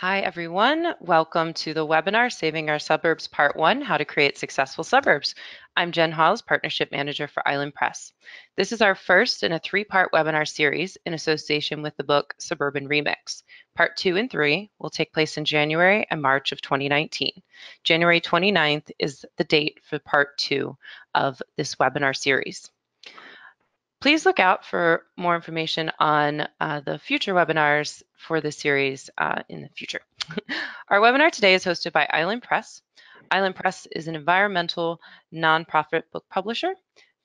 Hi, everyone. Welcome to the webinar, Saving Our Suburbs Part 1, How to Create Successful Suburbs. I'm Jen Halls, Partnership Manager for Island Press. This is our first in a three-part webinar series in association with the book Suburban Remix. Part 2 and 3 will take place in January and March of 2019. January 29th is the date for Part 2 of this webinar series. Please look out for more information on uh, the future webinars for this series uh, in the future. Our webinar today is hosted by Island Press. Island Press is an environmental nonprofit book publisher.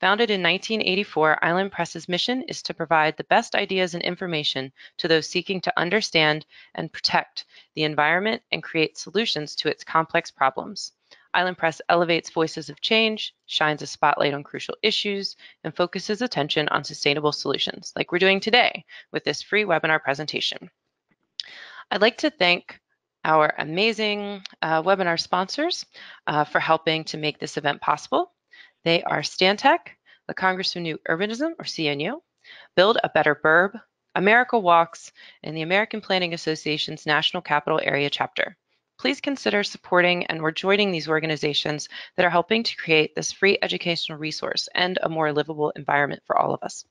Founded in 1984, Island Press's mission is to provide the best ideas and information to those seeking to understand and protect the environment and create solutions to its complex problems. Island Press elevates voices of change, shines a spotlight on crucial issues, and focuses attention on sustainable solutions, like we're doing today with this free webinar presentation. I'd like to thank our amazing uh, webinar sponsors uh, for helping to make this event possible. They are Stantec, the Congress of New Urbanism, or CNU, Build a Better Burb, America Walks, and the American Planning Association's National Capital Area Chapter please consider supporting and joining these organizations that are helping to create this free educational resource and a more livable environment for all of us.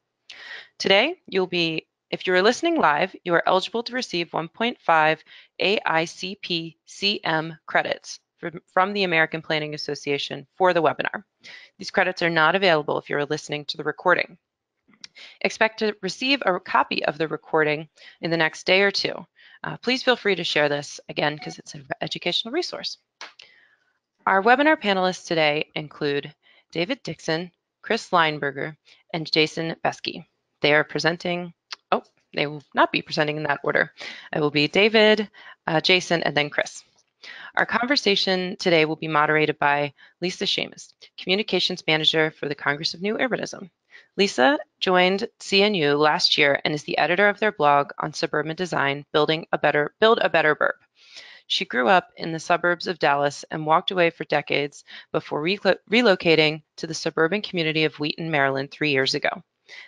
Today, you'll be, if you are listening live, you are eligible to receive 1.5 AICP CM credits from the American Planning Association for the webinar. These credits are not available if you're listening to the recording. Expect to receive a copy of the recording in the next day or two. Uh, please feel free to share this again because it's an educational resource. Our webinar panelists today include David Dixon, Chris Leinberger, and Jason Beske. They are presenting, oh, they will not be presenting in that order. It will be David, uh, Jason, and then Chris. Our conversation today will be moderated by Lisa Schamess, Communications Manager for the Congress of New Urbanism. Lisa joined CNU last year and is the editor of their blog on suburban design, Building a Better Build a Better Burb. She grew up in the suburbs of Dallas and walked away for decades before re relocating to the suburban community of Wheaton, Maryland, three years ago.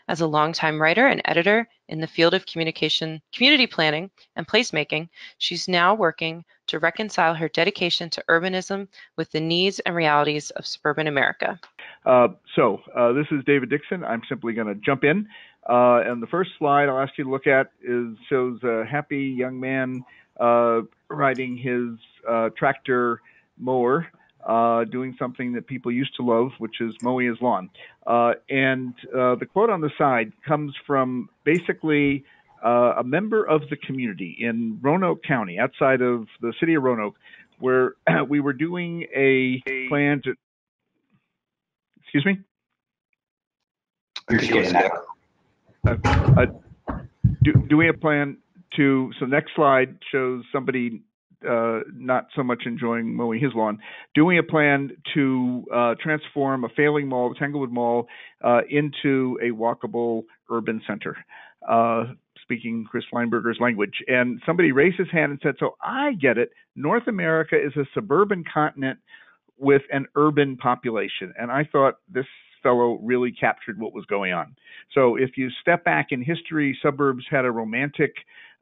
As a longtime writer and editor in the field of communication, community planning, and placemaking, she's now working to reconcile her dedication to urbanism with the needs and realities of suburban America. Uh, so, uh, this is David Dixon. I'm simply going to jump in. Uh, and the first slide I'll ask you to look at is shows a happy young man uh, riding his uh, tractor mower uh, doing something that people used to love, which is mowing his lawn. Uh, and uh, the quote on the side comes from basically uh, a member of the community in Roanoke County, outside of the city of Roanoke, where we were doing a plan to. Excuse me. Uh, uh, do, doing a plan to. So next slide shows somebody uh, not so much enjoying mowing his lawn, Do doing a plan to uh, transform a failing mall, Tanglewood Mall, uh, into a walkable urban center. Uh, speaking Chris Leinberger's language. And somebody raised his hand and said, So I get it. North America is a suburban continent with an urban population. And I thought this fellow really captured what was going on. So if you step back in history, suburbs had a romantic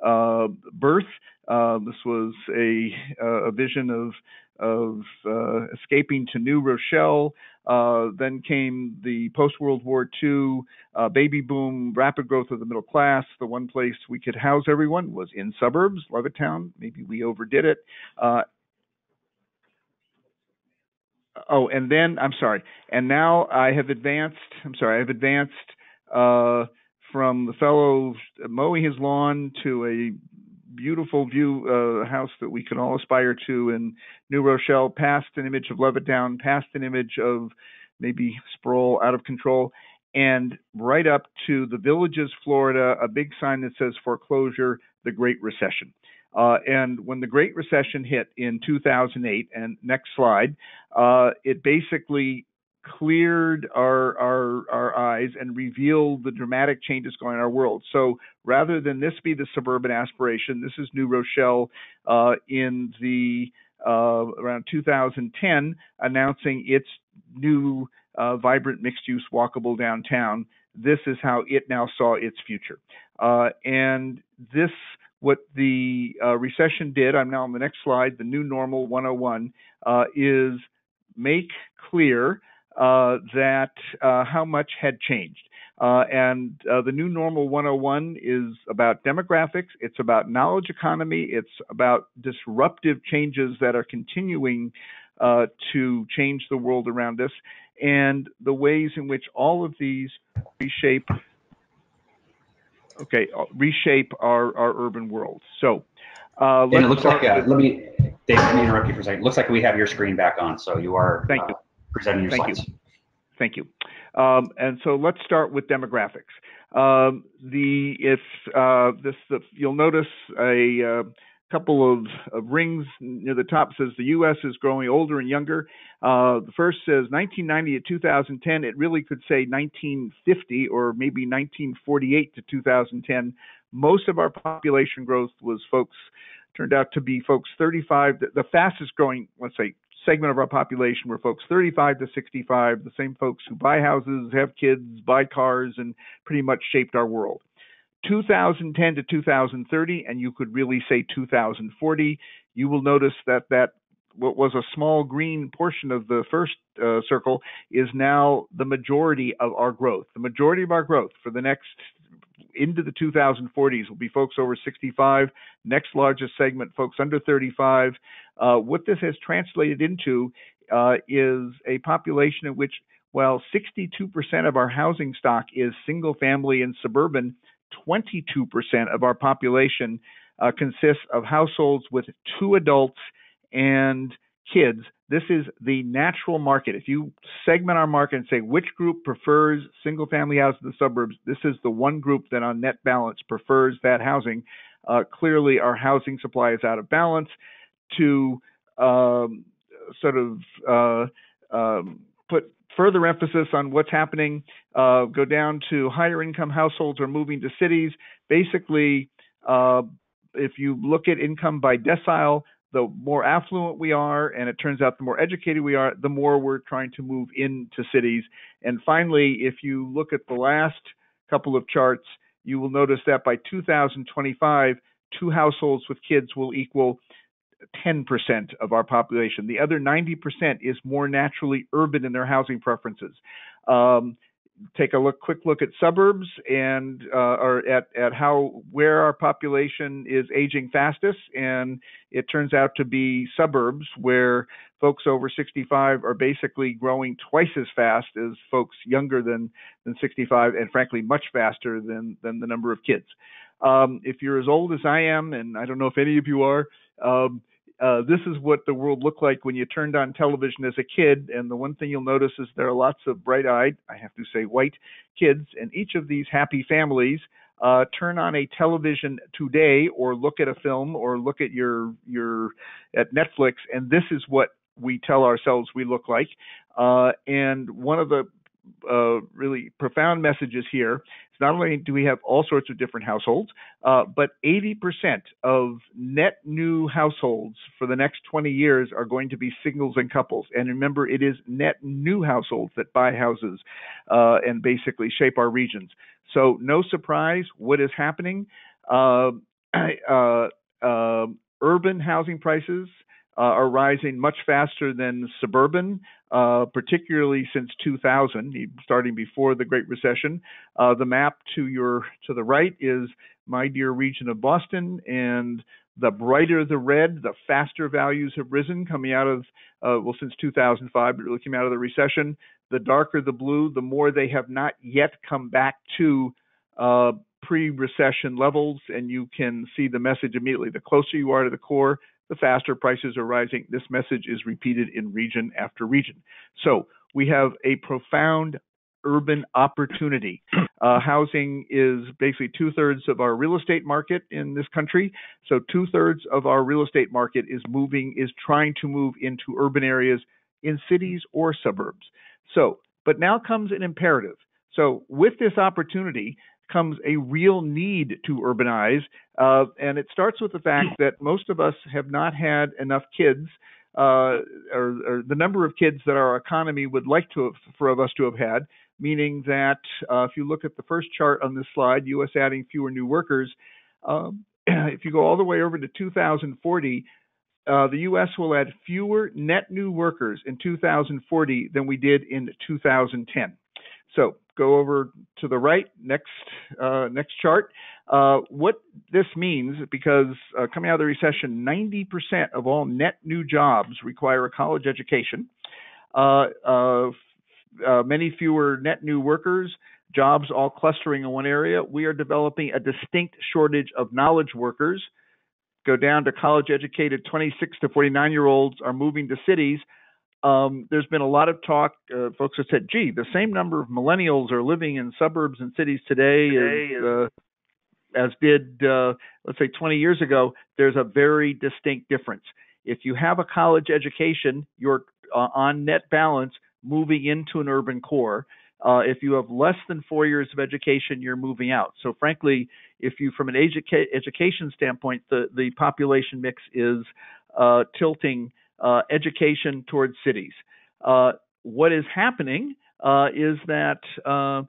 uh, birth. Uh, this was a, a vision of of uh, escaping to New Rochelle. Uh, then came the post World War II uh, baby boom, rapid growth of the middle class. The one place we could house everyone was in suburbs, Levittown. Maybe we overdid it. Uh, oh, and then I'm sorry. And now I have advanced. I'm sorry. I've advanced uh, from the fellow mowing his lawn to a beautiful view uh, house that we can all aspire to in New Rochelle, past an image of Levittown, past an image of maybe sprawl out of control, and right up to the Villages, Florida, a big sign that says foreclosure, the Great Recession. Uh, and when the Great Recession hit in 2008, and next slide, uh, it basically cleared our, our, our eyes and revealed the dramatic changes going on in our world. So rather than this be the suburban aspiration, this is New Rochelle uh, in the uh, around 2010 announcing its new uh, vibrant mixed-use walkable downtown. This is how it now saw its future, uh, and this what the uh, recession did, I'm now on the next slide, the new normal 101, uh, is make clear uh, that uh, how much had changed. Uh, and uh, the new normal 101 is about demographics, it's about knowledge economy, it's about disruptive changes that are continuing to change the world around us, and the ways in which all of these reshape okay, uh, reshape our, our urban world. So, uh, and it looks like, uh, let me, Dave, let me interrupt you for a second. It looks like we have your screen back on, so you are Thank you. Presenting your Thank slides. You. Thank you. Um, and so let's start with demographics. Um, the if uh, this the, you'll notice a uh, couple of, of, rings near the top says the U.S. is growing older and younger. Uh, the first says 1990 to 2010. It really could say 1950 or maybe 1948 to 2010. Most of our population growth was folks turned out to be folks 35. The, the fastest growing, let's say, segment of our population were folks 35 to 65, the same folks who buy houses, have kids, buy cars, and pretty much shaped our world. 2010 to 2030, and you could really say 2040, you will notice that that what was a small green portion of the first uh, circle is now the majority of our growth. The majority of our growth for the next into the 2040s will be folks over 65. Next largest segment, folks under 35. Uh, what this has translated into uh, is a population in which, while 62% of our housing stock is single family and suburban, 22% of our population uh, consists of households with two adults and kids. This is the natural market. If you segment our market and say which group prefers single family housing in the suburbs, this is the one group that on net balance prefers that housing. Uh, clearly, our housing supply is out of balance. To um, sort of uh, um, put further emphasis on what's happening, uh, go down to higher income households are moving to cities. Basically, uh, if you look at income by decile, the more affluent we are, and it turns out the more educated we are, the more we're trying to move into cities. And finally, if you look at the last couple of charts, you will notice that by 2025, two households with kids will equal 10% of our population. The other 90% is more naturally urban in their housing preferences. Um, take a look, quick look at suburbs and uh, or at at how where our population is aging fastest, and it turns out to be suburbs where folks over 65 are basically growing twice as fast as folks younger than than 65, and frankly much faster than than the number of kids. Um, if you're as old as I am, and I don't know if any of you are, um, uh, this is what the world looked like when you turned on television as a kid. And the one thing you'll notice is there are lots of bright eyed, I have to say, white kids. And each of these happy families uh, turn on a television today or look at a film or look at your, your, at Netflix. And this is what we tell ourselves we look like. Uh, and one of the uh, really profound messages here. It's not only do we have all sorts of different households, uh, but 80% of net new households for the next 20 years are going to be singles and couples. And remember, it is net new households that buy houses uh, and basically shape our regions. So, no surprise, what is happening? Uh, uh, urban housing prices uh, are rising much faster than suburban, uh, particularly since 2000, starting before the Great Recession. Uh, the map to your to the right is my dear region of Boston, and the brighter the red, the faster values have risen coming out of uh, well since 2005, but really came out of the recession. The darker the blue, the more they have not yet come back to uh, pre-recession levels, and you can see the message immediately. The closer you are to the core, the faster prices are rising. This message is repeated in region after region. So we have a profound urban opportunity. Uh, housing is basically two thirds of our real estate market in this country. So two thirds of our real estate market is moving, is trying to move into urban areas in cities or suburbs. So, but now comes an imperative. So with this opportunity, comes a real need to urbanize. Uh, and it starts with the fact that most of us have not had enough kids, uh, or, or, the number of kids that our economy would like to have, for us to have had. Meaning that uh, if you look at the first chart on this slide, U.S. adding fewer new workers, um, if you go all the way over to 2040, uh, the U.S. will add fewer net new workers in 2040 than we did in 2010. So go over to the right, next uh, next chart. Uh, what this means, because uh, coming out of the recession, 90% of all net new jobs require a college education. Uh, uh, many fewer net new workers, jobs all clustering in one area. We are developing a distinct shortage of knowledge workers go down to college educated 26 to 49 year olds are moving to cities. Um, there's been a lot of talk. Uh, folks have said, "Gee, the same number of millennials are living in suburbs and cities today, today as, uh, as did, uh, let's say, 20 years ago." There's a very distinct difference. If you have a college education, you're uh, on net balance moving into an urban core. Uh, if you have less than four years of education, you're moving out. So, frankly, if you, from an educa- education standpoint, the, the population mix is uh, tilting uh, education towards cities. Uh, what is happening uh, is that uh,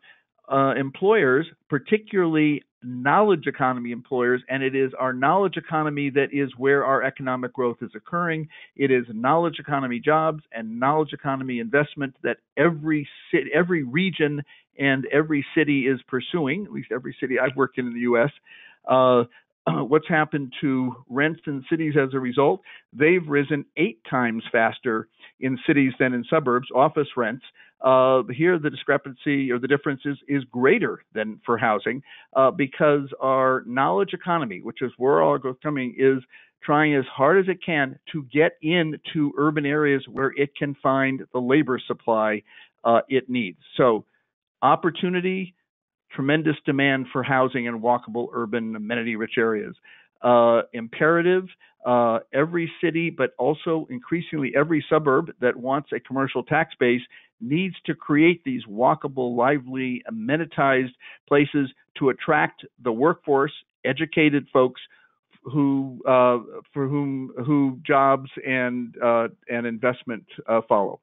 employers, particularly knowledge economy employers, and it is our knowledge economy that is where our economic growth is occurring. It is knowledge economy jobs and knowledge economy investment that every city, every region and every city is pursuing. At least every city I've worked in in the U.S. Uh, what's happened to rents in cities as a result? They've risen eight times faster in cities than in suburbs, office rents. Uh, here, the discrepancy or the difference is, is greater than for housing uh, because our knowledge economy, which is where all our growth coming, is trying as hard as it can to get into urban areas where it can find the labor supply uh, it needs. So, opportunity, tremendous demand for housing in walkable, urban, amenity rich areas. Uh, imperative, uh, every city, but also increasingly every suburb that wants a commercial tax base needs to create these walkable, lively, amenitized places to attract the workforce, educated folks who uh, for whom who jobs and uh, and investment uh, follow.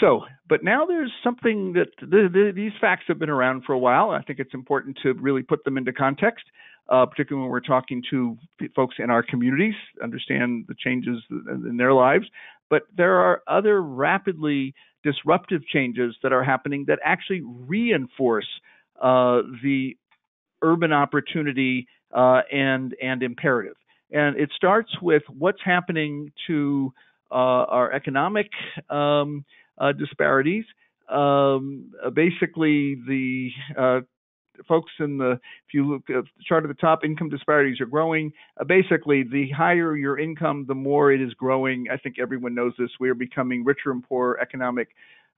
So, but now there's something that the, the, these facts have been around for a while. I think it's important to really put them into context, uh, particularly when we're talking to folks in our communities, understand the changes in their lives. But there are other rapidly disruptive changes that are happening that actually reinforce uh, the urban opportunity uh, and and imperative. And it starts with what's happening to uh, our economic um, uh, disparities. Um, uh, basically, the uh, folks in the if you look at the chart at the top, income disparities are growing. Uh, basically, the higher your income, the more it is growing. I think everyone knows this. We are becoming richer and poorer. Economic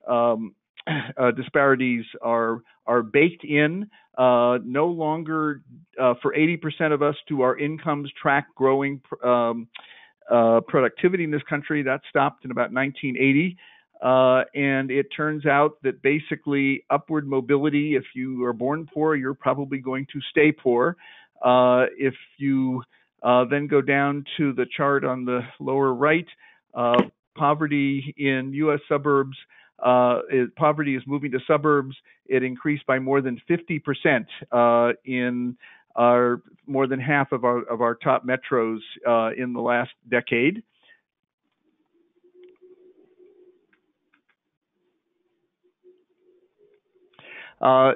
um, uh, disparities are are baked in. Uh, no longer uh, for 80% of us do our incomes track growing um, productivity in this country. That stopped in about 1980. Uh, and it turns out that basically upward mobility, if you are born poor, you're probably going to stay poor. Uh, if you uh, then go down to the chart on the lower right, uh, poverty in U.S. suburbs, uh, is moving to suburbs. It increased by more than 50% uh, in our more than half of our of our top metros in the last decade. Uh,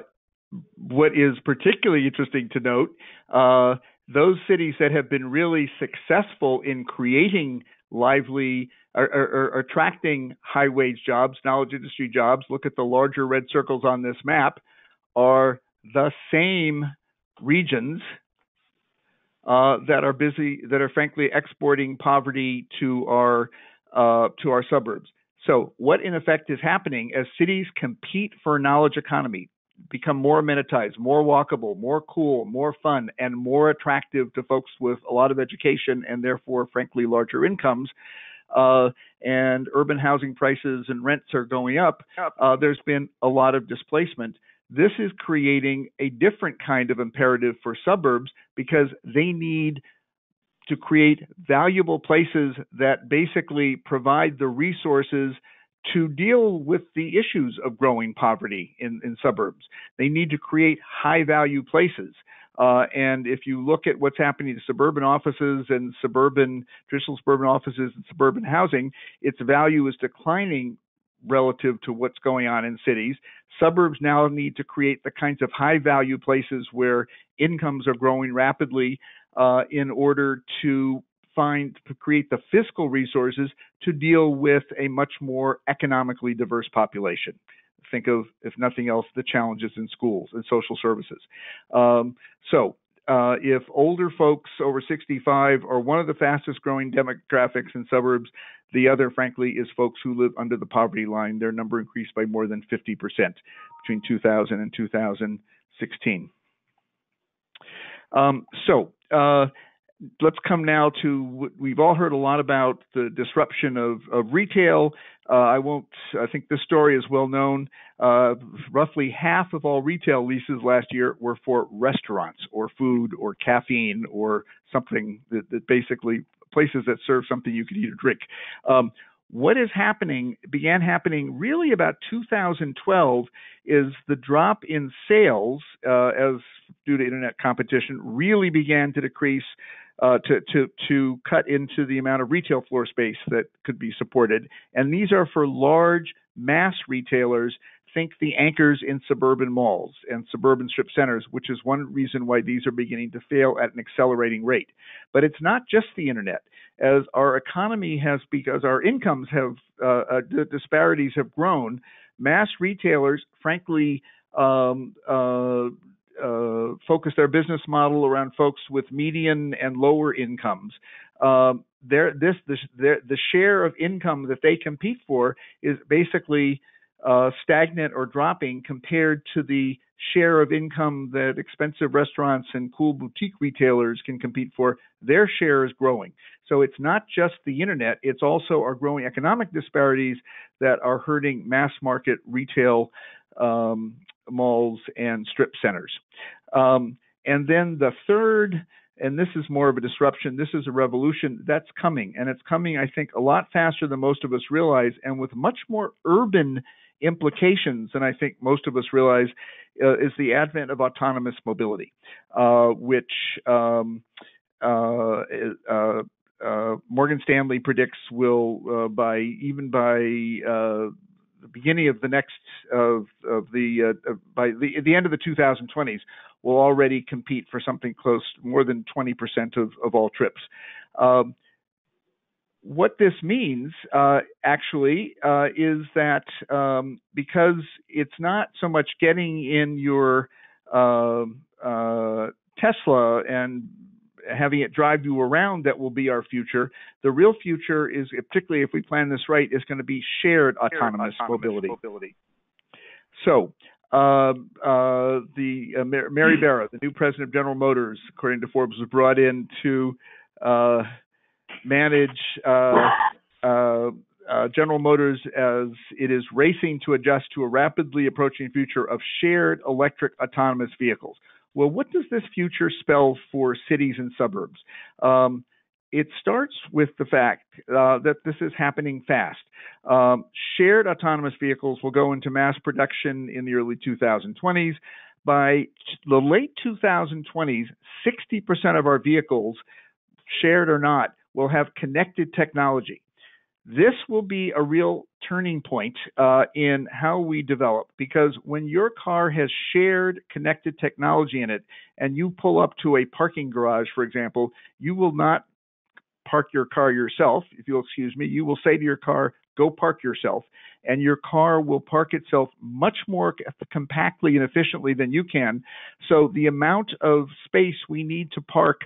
what is particularly interesting to note, uh, those cities that have been really successful in creating lively or, or, or, attracting high wage jobs, knowledge industry jobs, look at the larger red circles on this map, are the same regions uh, that are busy, that are frankly exporting poverty to our uh, to our suburbs. So, what in effect is happening as cities compete for knowledge economy, become more amenitized, more walkable, more cool, more fun, and more attractive to folks with a lot of education and therefore, frankly, larger incomes. Uh, and urban housing prices and rents are going up. Uh, there's been a lot of displacement. This is creating a different kind of imperative for suburbs because they need to create valuable places that basically provide the resources to deal with the issues of growing poverty in, in suburbs. They need to create high value places. Uh, and if you look at what's happening to suburban offices and suburban, traditional suburban offices and suburban housing, its value is declining relative to what's going on in cities. Suburbs now need to create the kinds of high value places where incomes are growing rapidly uh, in order to find to create the fiscal resources to deal with a much more economically diverse population. Think of, if nothing else, the challenges in schools and social services. Um, so, uh, if older folks over 65 are one of the fastest growing demographics in suburbs, the other, frankly, is folks who live under the poverty line. Their number increased by more than 50% between 2000 and 2016. Um, so, uh, let's come now to what we've all heard a lot about the disruption of, of retail. Uh, I won't. I think this story is well known. Uh, roughly half of all retail leases last year were for restaurants or food or caffeine or something that, that basically places that serve something you could eat or drink. Um, what is happening began happening really about 2012 is the drop in sales uh, as due to internet competition really began to decrease uh, to, to, to cut into the amount of retail floor space that could be supported. And these are for large mass retailers. Think the anchors in suburban malls and suburban strip centers, which is one reason why these are beginning to fail at an accelerating rate. But it's not just the internet. As our economy has, because our incomes have, uh, uh, the disparities have grown, mass retailers, frankly, um, uh, focus their business model around folks with median and lower incomes. Um, this the, the share of income that they compete for is basically uh, stagnant or dropping compared to the share of income that expensive restaurants and cool boutique retailers can compete for. Their share is growing. So it's not just the internet; it's also our growing economic disparities that are hurting mass market retail um, malls and strip centers. Um, and then the third, and this is more of a disruption, this is a revolution that's coming. And it's coming, I think, a lot faster than most of us realize and with much more urban implications than I think most of us realize uh, is the advent of autonomous mobility, uh, which um, uh, uh, uh Morgan Stanley predicts will, uh, by even by beginning of the next of of the uh, by the the end of the 2020s will already compete for something close more than 20% of of all trips. Um, what this means uh, actually uh, is that um, because it's not so much getting in your um, uh, Tesla and having it drive you around that will be our future. The real future is, particularly if we plan this right, is going to be shared autonomous, autonomous mobility. mobility. So, uh, uh, the uh, Mary Barra, the new president of General Motors, according to Forbes, was brought in to uh, manage uh, uh, General Motors as it is racing to adjust to a rapidly approaching future of shared electric autonomous vehicles. Well, what does this future spell for cities and suburbs? Um, it starts with the fact uh, that this is happening fast. Um, shared autonomous vehicles will go into mass production in the early 2020s. By the late 2020s, 60% of our vehicles, shared or not, will have connected technology. This will be a real turning point uh, in how we develop because when your car has shared connected technology in it and you pull up to a parking garage, for example, you will not park your car yourself. If you'll excuse me, you will say to your car, go park yourself. And your car will park itself much more compactly and efficiently than you can. So the amount of space we need to park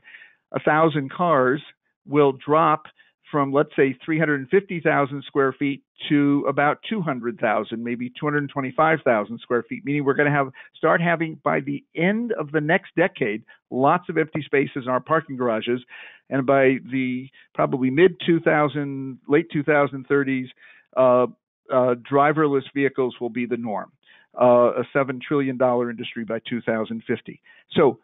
a thousand cars will drop from let's say 350,000 square feet to about 200,000, maybe 225,000 square feet, meaning we're going to have start having by the end of the next decade lots of empty spaces in our parking garages, and by the probably mid 2000, late 2030s, uh, uh, driverless vehicles will be the norm. Uh, a seven trillion dollar industry by 2050. So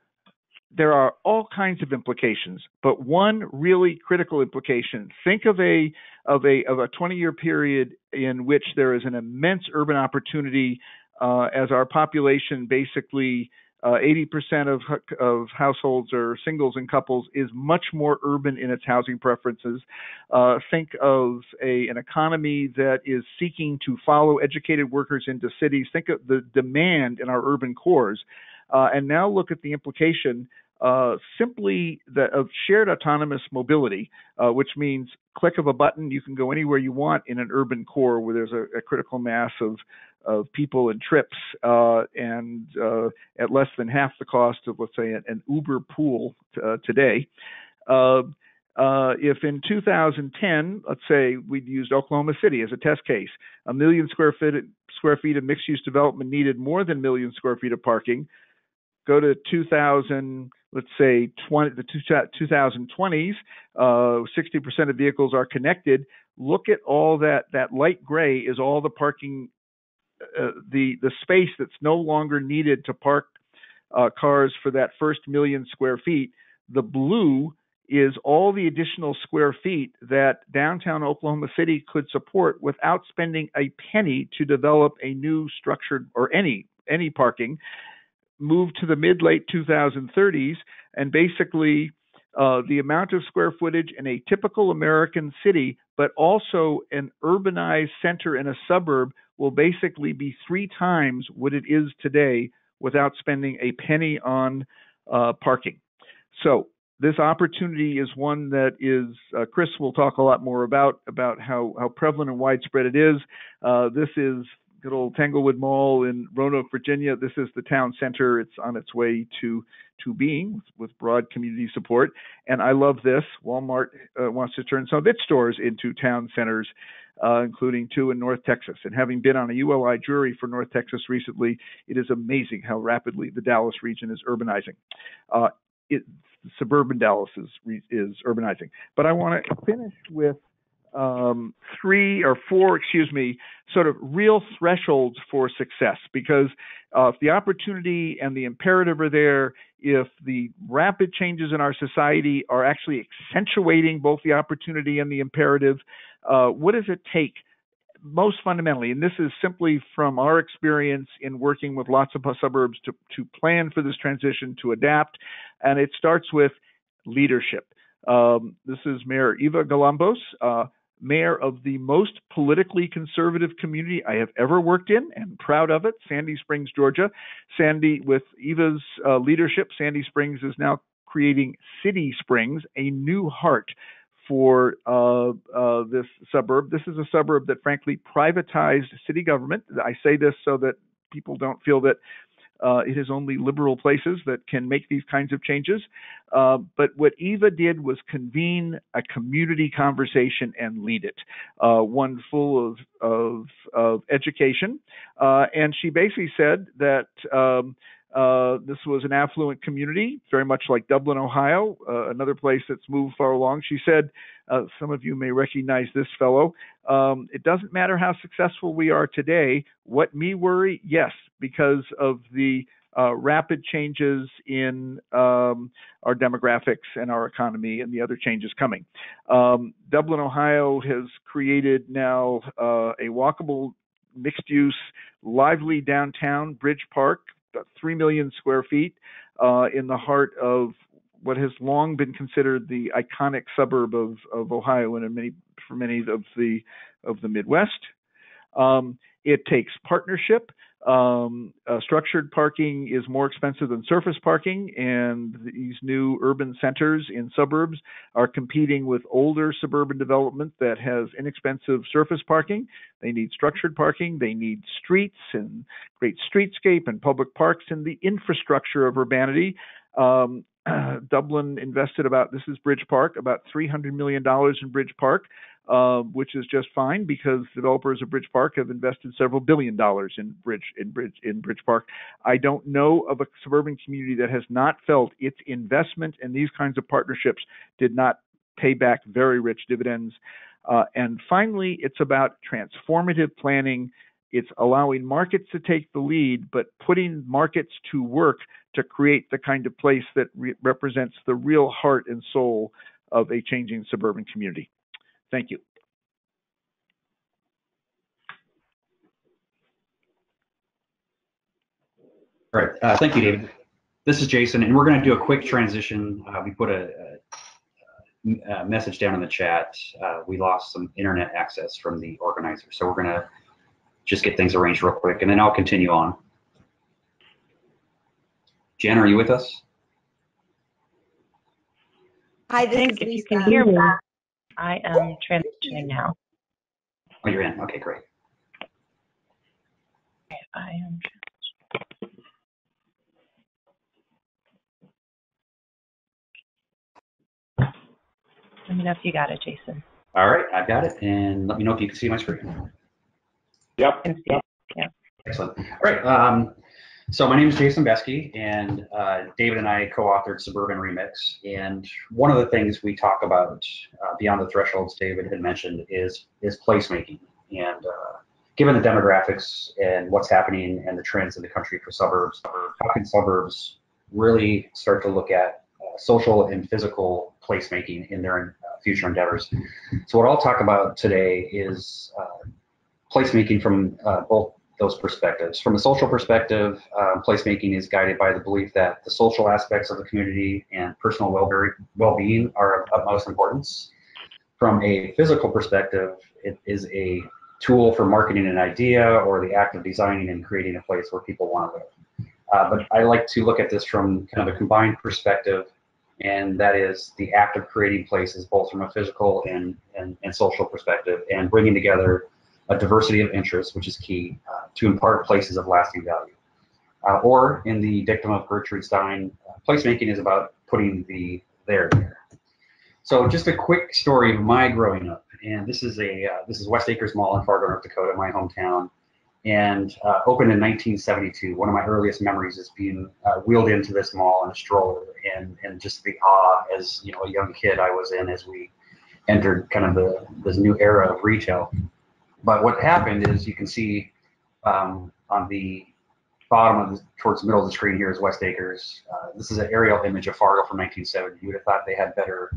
there are all kinds of implications, but one really critical implication. Think of a of a of a 20 year period in which there is an immense urban opportunity uh, as our population basically uh, 80% of, of households are singles and couples, is much more urban in its housing preferences. Uh, think of a, an economy that is seeking to follow educated workers into cities. Think of the demand in our urban cores. Uh, and now look at the implication uh, simply the, of shared autonomous mobility, uh, which means click of a button, you can go anywhere you want in an urban core where there's a, a critical mass of of people and trips, uh, and uh, at less than half the cost of, let's say, an, an Uber pool uh, today. Uh, if in 2010, let's say we'd used Oklahoma City as a test case, a million square feet square feet of mixed-use development needed more than a million square feet of parking. Go to 2000, let's say 20, the 2020s, uh, 60% of vehicles are connected. Look at all that. That light gray is all the parking uh, the the space that's no longer needed to park uh, cars for that first million square feet. The blue is all the additional square feet that downtown Oklahoma City could support without spending a penny to develop a new structured or any any parking. Move to the mid late 2030s and basically uh, the amount of square footage in a typical American city, but also an urbanized center in a suburb will basically be three times what it is today without spending a penny on uh, parking. So this opportunity is one that is uh, Chris will talk a lot more about about how how prevalent and widespread it is. Uh, this is good old Tanglewood Mall in Roanoke, Virginia. This is the town center. It's on its way to to being with, with broad community support. And I love this. Walmart uh, wants to turn some of its stores into town centers uh, including two in North Texas. And having been on a ULI jury for North Texas recently, it is amazing how rapidly the Dallas region is urbanizing. Uh, it, suburban Dallas is, is urbanizing. But I want to finish with um, three or four, excuse me, sort of real thresholds for success. Because uh, if the opportunity and the imperative are there, if the rapid changes in our society are actually accentuating both the opportunity and the imperative, uh, what does it take? Most fundamentally, and this is simply from our experience in working with lots of suburbs to, to plan for this transition, to adapt, and it starts with leadership. Um, this is Mayor Eva Galambos. Uh, mayor of the most politically conservative community I have ever worked in, and proud of it, Sandy Springs, Georgia. Sandy, with Eva's uh, leadership, Sandy Springs is now creating City Springs, a new heart for uh, uh, this suburb. This is a suburb that, frankly, privatized city government. I say this so that people don't feel that uh, it is only liberal places that can make these kinds of changes. Uh, but what Eva did was convene a community conversation and lead it, uh, one full of, of, of education. Uh, and she basically said that. Um, uh, this was an affluent community, very much like Dublin, Ohio, uh, another place that's moved far along. She said, uh, some of you may recognize this fellow. Um, it doesn't matter how successful we are today. What me worry? Yes, because of the uh, rapid changes in um, our demographics and our economy and the other changes coming. Um, Dublin, Ohio has created now uh, a walkable, mixed use, lively downtown Bridge Park about 3 million square feet uh, in the heart of what has long been considered the iconic suburb of, of Ohio and many, for many of the of the Midwest. Um, it takes partnership. Um, uh, structured parking is more expensive than surface parking, and these new urban centers in suburbs are competing with older suburban development that has inexpensive surface parking. They need structured parking, they need streets and great streetscape and public parks and the infrastructure of urbanity. Um, Dublin invested about this is Bridge Park about 300 million dollars in Bridge Park, uh, which is just fine because developers of Bridge Park have invested several billion dollars in Bridge in Bridge in Bridge Park. I don't know of a suburban community that has not felt its investment in these kinds of partnerships did not pay back very rich dividends. Uh, and finally, it's about transformative planning it's allowing markets to take the lead, but putting markets to work to create the kind of place that re- represents the real heart and soul of a changing suburban community. Thank you. All right. Uh, thank you, David. this is Jason, and we're going to do a quick transition. Uh, we put a, a, a, message down in the chat. Uh, we lost some internet access from the organizer, so we're going to just get things arranged real quick, and then I'll continue on. Jen, are you with us? Hi, this think is if you can hear me, I am transitioning now. Oh, you're in. Okay, great. I am. Let me know if you got it, Jason. All right, I've got it, and let me know if you can see my screen. Yep. I can see it. Excellent. All right. Um, so my name is Jason Beske, and uh, David and I co-authored Suburban Remix. And one of the things we talk about uh, beyond the thresholds David had mentioned is is placemaking. And uh, given the demographics and what's happening and the trends in the country for suburbs, how can suburbs really start to look at uh, social and physical placemaking in their uh, future endeavors? So what I'll talk about today is uh, placemaking from both those perspectives. From a social perspective, um, placemaking is guided by the belief that the social aspects of the community and personal well-being are of utmost importance. From a physical perspective, it is a tool for marketing an idea or the act of designing and creating a place where people want to live. Uh, but I like to look at this from kind of a combined perspective, and that is the act of creating places both from a physical and, and, and social perspective and bringing together a diversity of interests, which is key uh, to impart places of lasting value. Uh, or in the dictum of Gertrude Stein, uh, placemaking is about putting the there there. So just a quick story of my growing up, and this is a uh, this is West Acres Mall in Fargo, North Dakota, my hometown, and uh, opened in 1972. One of my earliest memories is being wheeled into this mall in a stroller, and and just the awe as you know a young kid I was in as we entered kind of the this new era of retail. But what happened is you can see um, on the bottom of the, towards the middle of the screen here is West Acres. Uh, this is an aerial image of Fargo from 1970. You would have thought they had better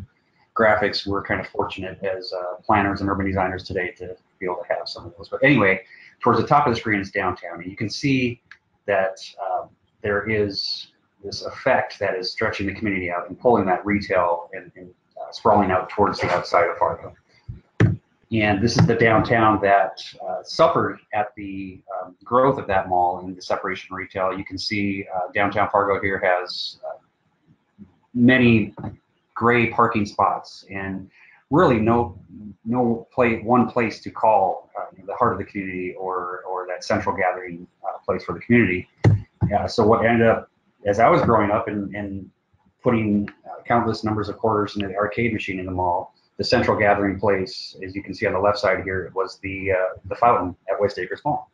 graphics. We're kind of fortunate as uh, planners and urban designers today to be able to have some of those. But anyway, towards the top of the screen is downtown. And you can see that um, there is this effect that is stretching the community out and pulling that retail and, and uh, sprawling out towards the outside of Fargo. And this is the downtown that uh, suffered at the um, growth of that mall and the separation retail. You can see uh, downtown Fargo here has uh, many gray parking spots and really no no play one place to call uh, the heart of the community or or that central gathering uh, place for the community. so what ended up as I was growing up and, and putting uh, countless numbers of quarters in the arcade machine in the mall the central gathering place, as you can see on the left side here, was the uh, the fountain at West Acres Mall,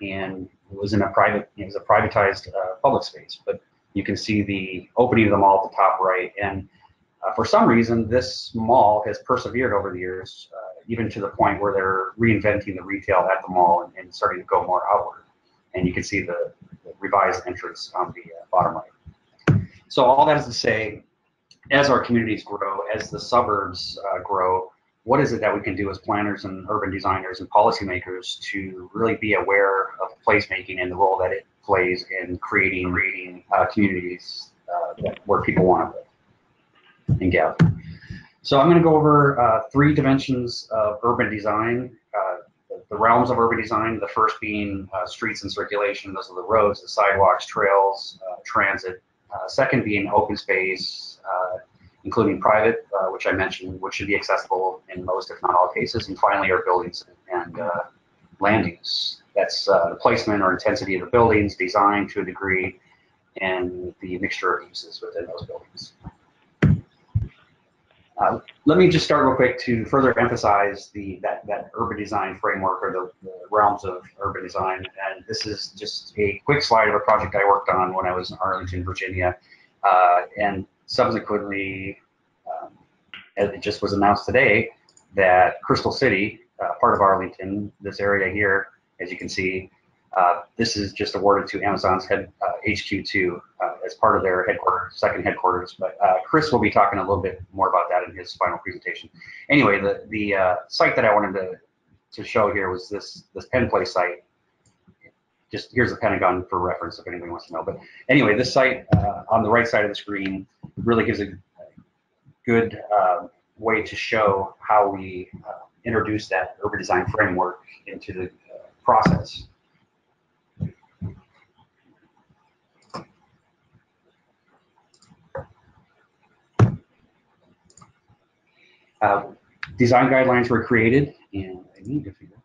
and it was in a private, it was a privatized uh, public space. But you can see the opening of the mall at the top right, and uh, for some reason, this mall has persevered over the years, uh, even to the point where they're reinventing the retail at the mall and, and starting to go more outward. And you can see the, the revised entrance on the uh, bottom right. So all that is to say, as our communities grow, as the suburbs uh, grow, what is it that we can do as planners and urban designers and policymakers to really be aware of placemaking and the role that it plays in creating, creating uh, communities uh, where people want to live and gather. So I'm going to go over uh, three dimensions of urban design, uh, the, the, realms of urban design. The first being uh, streets and circulation; those are the roads, the sidewalks, trails, transit. second being open space, including private, uh, which I mentioned, which should be accessible in most, if not all cases, and finally our buildings and uh, land use. That's the placement or intensity of the buildings, design to a degree, and the mixture of uses within those buildings. Uh, let me just start real quick to further emphasize the that, that urban design framework or the, the, realms of urban design. And this is just a quick slide of a project I worked on when I was in Arlington, Virginia. Uh, and subsequently, um, it just was announced today that Crystal City, uh, part of Arlington, this area here, as you can see, uh, this is just awarded to Amazon's head uh, HQ2 uh, as part of their headquarters, second headquarters. But uh, Chris will be talking a little bit more about that in his final presentation. Anyway, the the site that I wanted to to show here was this this Penn Place site just here's the Pentagon for reference if anybody wants to know. But anyway, this site uh, on the right side of the screen really gives a good uh, way to show how we uh, introduce that urban design framework into the uh, process. Uh, design guidelines were created, and I need to figure.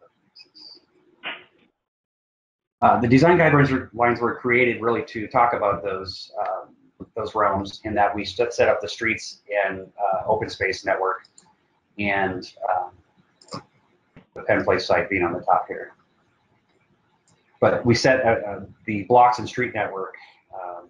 Uh, the design guidelines were created really to talk about those um, those realms in that we set up the streets and uh, open space network and um, the Penn Place site being on the top here. But we set uh, uh, the blocks and street network um,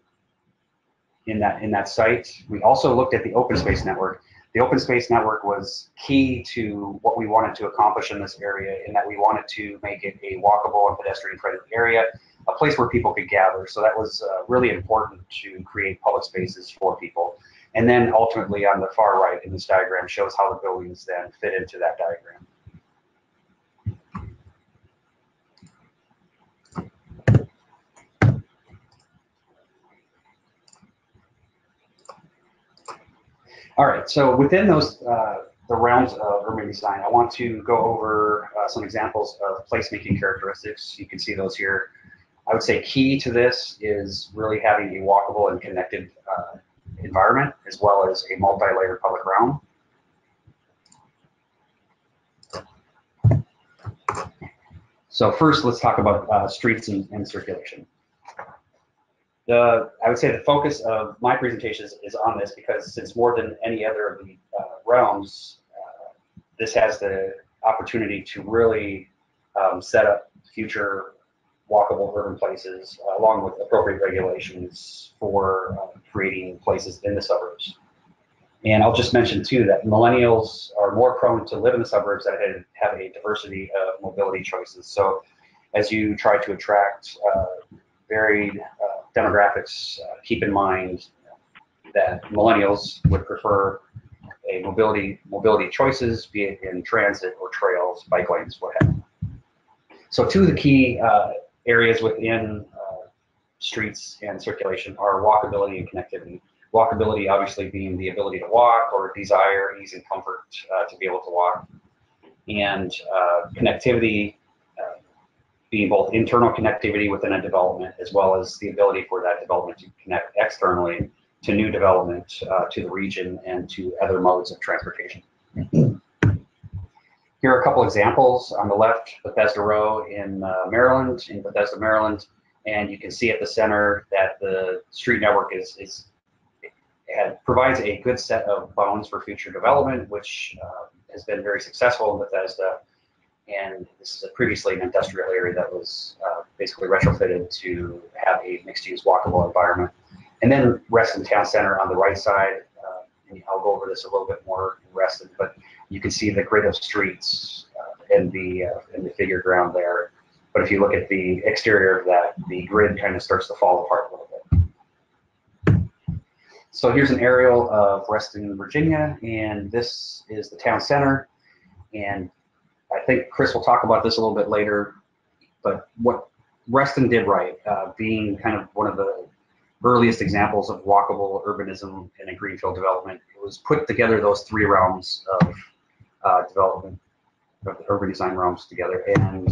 in that in that site. We also looked at the open space network the open space network was key to what we wanted to accomplish in this area in that we wanted to make it a walkable and pedestrian friendly area, a place where people could gather. So that was uh, really important to create public spaces for people. And then ultimately on the far right in this diagram shows how the buildings then fit into that diagram. All right, so within those uh, the realms of urban design, I want to go over uh, some examples of placemaking characteristics. You can see those here. I would say key to this is really having a walkable and connected uh, environment as well as a multi-layered public realm. So first, let's talk about uh, streets and, and circulation the I would say the focus of my presentation is, is on this because since more than any other of the uh, realms, uh, this has the opportunity to really um, set up future walkable urban places uh, along with appropriate regulations for uh, creating places in the suburbs. And I'll just mention too that millennials are more prone to live in the suburbs that have a diversity of mobility choices. So as you try to attract uh, varied uh, demographics, uh, keep in mind that millennials would prefer a mobility mobility choices, be it in transit or trails, bike lanes, what have you. So two of the key uh, areas within uh, streets and circulation are walkability and connectivity. Walkability obviously being the ability to walk or desire, ease, and comfort uh, to be able to walk. And uh, connectivity being both internal connectivity within a development as well as the ability for that development to connect externally to new development uh, to the region and to other modes of transportation. Here are a couple examples. On the left, Bethesda Row in uh, Maryland, in Bethesda, Maryland, and you can see at the center that the street network is, is provides a good set of bones for future development, which uh, has been very successful in Bethesda and this is a previously an industrial area that was uh, basically retrofitted to have a mixed-use walkable environment. And then Reston Town Center on the right side, uh, and I'll go over this a little bit more in Reston, but you can see the grid of streets uh, in the uh, in the figure ground there. But if you look at the exterior of that, the grid kind of starts to fall apart a little bit. So here's an aerial of Reston, Virginia, and this is the town center. And I think Chris will talk about this a little bit later, but what Reston did right, uh, being kind of one of the earliest examples of walkable urbanism in a greenfield development, was put together those three realms of uh, development, of the urban design realms together. And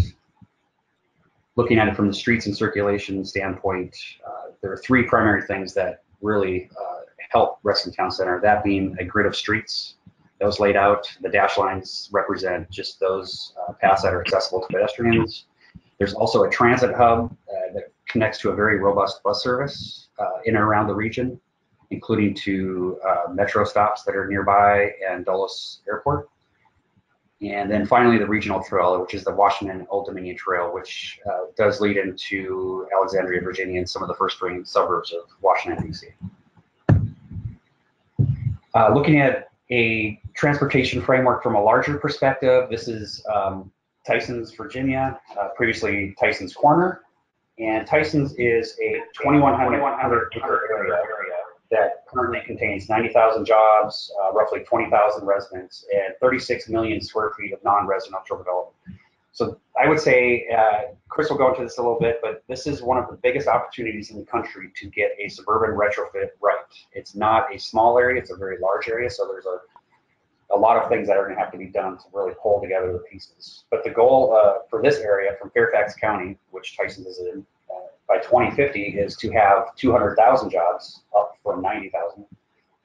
looking at it from the streets and circulation standpoint, uh, there are three primary things that really uh, help Reston Town Center, that being a grid of streets, those laid out. The dash lines represent just those uh, paths that are accessible to pedestrians. There's also a transit hub uh, that connects to a very robust bus service uh, in and around the region, including to uh, metro stops that are nearby and Dulles Airport. And then finally, the regional trail, which is the Washington Old Dominion Trail, which uh, does lead into Alexandria, Virginia, and some of the first ring suburbs of Washington, D.C. Uh, looking at a transportation framework from a larger perspective. This is um, Tysons, Virginia, uh, previously Tysons Corner. And Tysons is a 2,100 acre area that currently contains 90,000 jobs, uh, roughly 20,000 residents, and 36 million square feet of non-residential development. So I would say uh, Chris will go into this a little bit, but this is one of the biggest opportunities in the country to get a suburban retrofit right. It's not a small area, it's a very large area, so there's a a lot of things that are going to have to be done to really pull together the pieces. But the goal uh, for this area from Fairfax County, which Tyson is in, uh, by 2050 is to have 200,000 jobs up from 90,000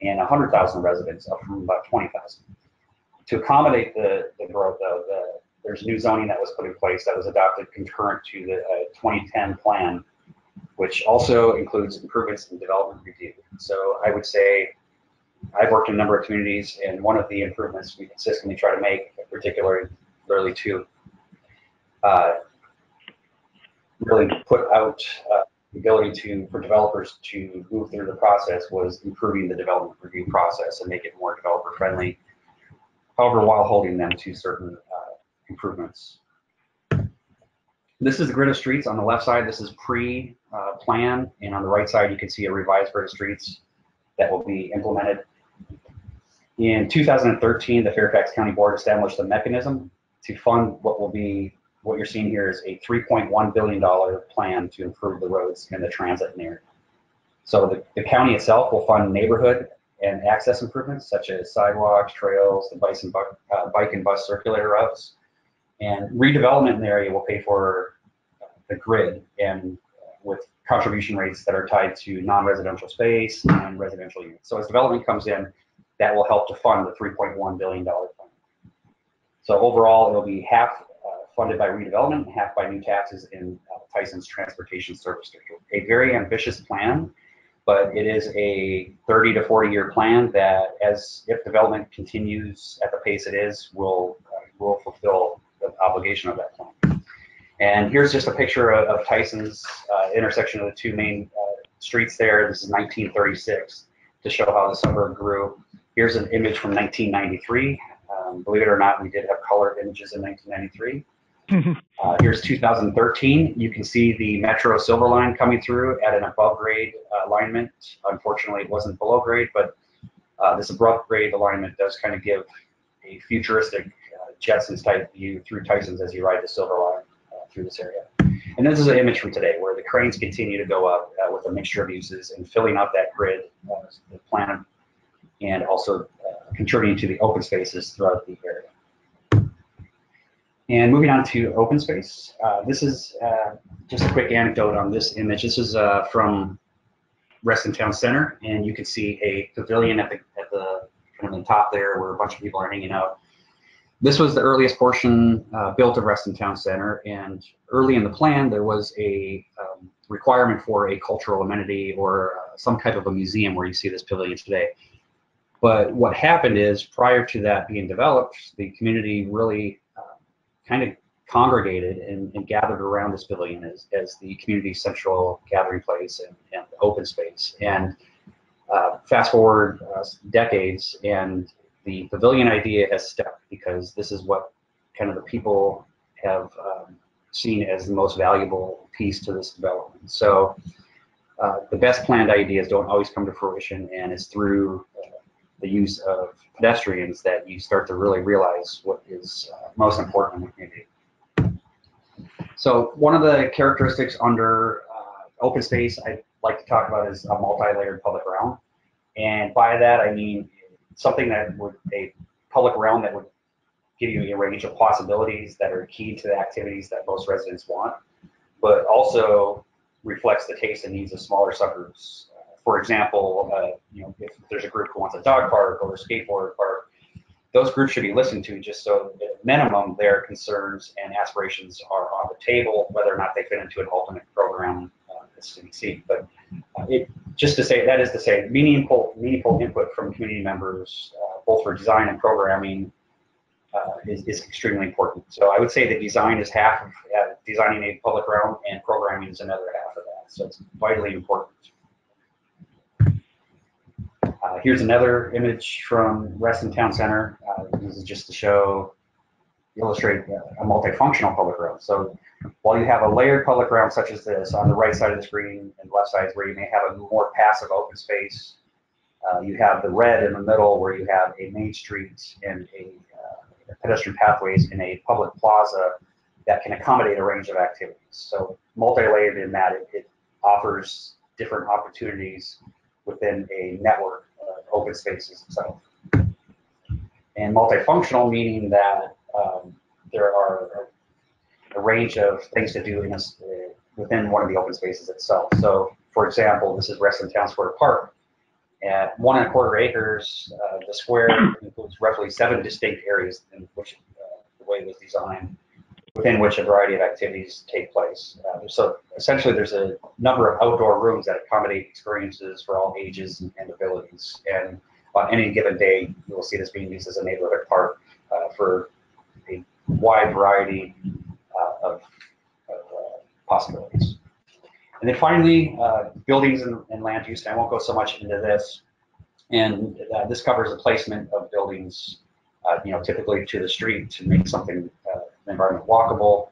and 100,000 residents up from about 20,000. To accommodate the, the growth, though, the, there's new zoning that was put in place that was adopted concurrent to the uh, 2010 plan, which also includes improvements in development review. So I would say I've worked in a number of communities, and one of the improvements we consistently try to make, particularly to uh, really put out uh, the ability to for developers to move through the process was improving the development review process and make it more developer friendly. However, while holding them to certain uh, improvements. This is the grid of streets on the left side. This is pre-plan, uh, and on the right side you can see a revised grid of streets that will be implemented. In 2013, the Fairfax County Board established a mechanism to fund what will be, what you're seeing here is a $3.1 billion plan to improve the roads and the transit in area. So the, the county itself will fund neighborhood and access improvements such as sidewalks, trails, the bike and, uh, bike and bus circulator routes. And redevelopment in the area will pay for the grid and with contribution rates that are tied to non-residential space and residential units. So as development comes in, that will help to fund the $3.1 billion plan. So overall, it'll be half uh, funded by redevelopment, half by new taxes in uh, Tysons transportation service district. A very ambitious plan, but it is a 30 to 40 year plan that, as if development continues at the pace it is, will uh, will fulfill the obligation of that plan. And here's just a picture of, of Tysons uh, intersection of the two main uh, streets there. This is 1936 to show how the suburb grew. Here's an image from 1993. Um, believe it or not, we did have color images in 1993. uh, here's 2013. You can see the Metro Silver Line coming through at an above grade uh, alignment. Unfortunately, it wasn't below grade, but uh, this above grade alignment does kind of give a futuristic uh, Jetsons type view through Tysons as you ride the Silver Line through this area. And this is an image from today where the cranes continue to go up uh, with a mixture of uses and filling up that grid, uh, the plan, and also uh, contributing to the open spaces throughout the area. And moving on to open space. Uh, this is uh, just a quick anecdote on this image. This is uh, from Reston Town Center, and you can see a pavilion at the, at the kind of the top there where a bunch of people are hanging out. This was the earliest portion uh, built of Reston Town Center, and early in the plan there was a um, requirement for a cultural amenity or uh, some type of a museum where you see this pavilion today. But what happened is prior to that being developed, the community really uh, kind of congregated and, and, gathered around this pavilion as, as the community central gathering place and, and open space. And uh, fast forward uh, decades, and the pavilion idea has stuck because this is what kind of the people have um, seen as the most valuable piece to this development. So uh, the best planned ideas don't always come to fruition, and it's through uh, the use of pedestrians that you start to really realize what is uh, most important in the community. So one of the characteristics under uh, open space I like to talk about is a multi-layered public realm. And by that I mean something that would a public realm that would give you a range of possibilities that are key to the activities that most residents want, but also reflects the taste and needs of smaller suburbs. for example, uh, you know, if there's a group who wants a dog park or a skateboard park, those groups should be listened to just so at minimum their concerns and aspirations are on the table, whether or not they fit into an ultimate program is to be seen. But uh, it, just to say, that is to say, meaningful, meaningful input from community members, uh, both for design and programming, uh, is, is extremely important. So I would say that design is half of uh, designing a public realm and programming is another half of that. So it's vitally important. Uh, here's another image from Reston Town Center. Uh, this is just to show, illustrate a multifunctional public realm. So while you have a layered public realm such as this on the right side of the screen and left side where you may have a more passive open space, uh, you have the red in the middle where you have a main street and a uh, pedestrian pathways in a public plaza that can accommodate a range of activities. So multi-layered in that it, it offers different opportunities within a network of open spaces itself. And multifunctional meaning that um, there are a, range of things to do in within one of the open spaces itself. So for example, this is Reston Town Square Park. At one and a quarter acres, uh, the square includes roughly seven distinct areas in which uh, the way it was designed within which a variety of activities take place. Uh, so essentially, there's a number of outdoor rooms that accommodate experiences for all ages and, and abilities. And on any given day, you will see this being used as a neighborhood park uh, for a wide variety of, of uh, possibilities. And then finally, uh, buildings and, and, land use. And I won't go so much into this. And uh, this covers the placement of buildings, you know, typically to the street to make something environment walkable,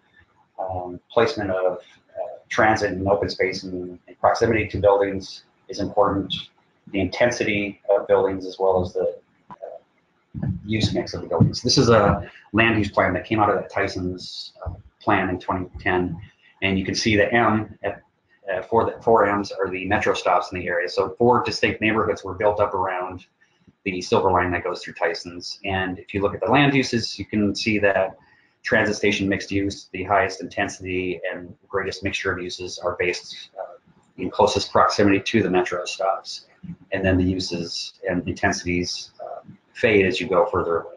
um, placement of uh, transit and open space in, in, proximity to buildings is important. The intensity of buildings as well as the uh, use mix of the buildings. This is a land use plan that came out of that Tysons uh, plan in 2010, and you can see the M at uh, four, the, four M's are the metro stops in the area. So four distinct neighborhoods were built up around the silver line that goes through Tysons. And if you look at the land uses, you can see that transit station mixed use, the highest intensity and greatest mixture of uses are based uh, in closest proximity to the metro stops. And then the uses and intensities um, fade as you go further away.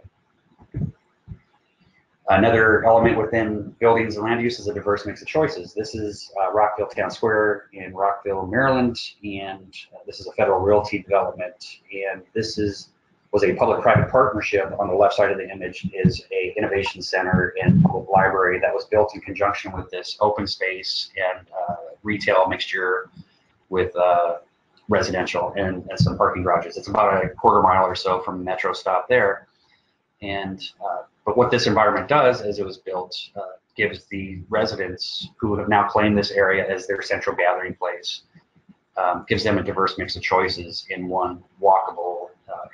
Another element within buildings and land use is a diverse mix of choices. This is uh, Rockville Town Square in Rockville, Maryland, and uh, this is a federal realty development. And this is was a public-private partnership. On the left side of the image is a innovation center and public library that was built in conjunction with this open space and uh, retail mixture with uh, residential and, and, some parking garages. It's about a quarter mile or so from Metro stop there. And uh, but what this environment does, as it was built, uh, gives the residents who have now claimed this area as their central gathering place, um, gives them a diverse mix of choices in one walkable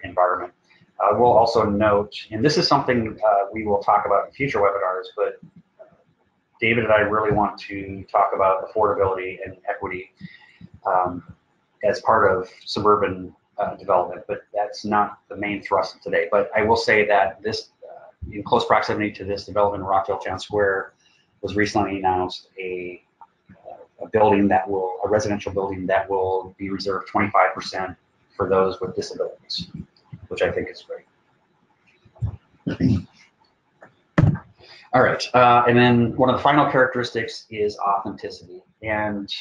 environment. Uh, we'll also note, and this is something uh, we will talk about in future webinars, but uh, David and I really want to talk about affordability and equity um, as part of suburban uh, development, but that's not the main thrust of today. But I will say that this, uh, in close proximity to this development in Rockville Town Square, was recently announced a, uh, a building that will, a residential building that will be reserved 25% for those with disabilities which I think is great. All right, uh, and then one of the final characteristics is authenticity. And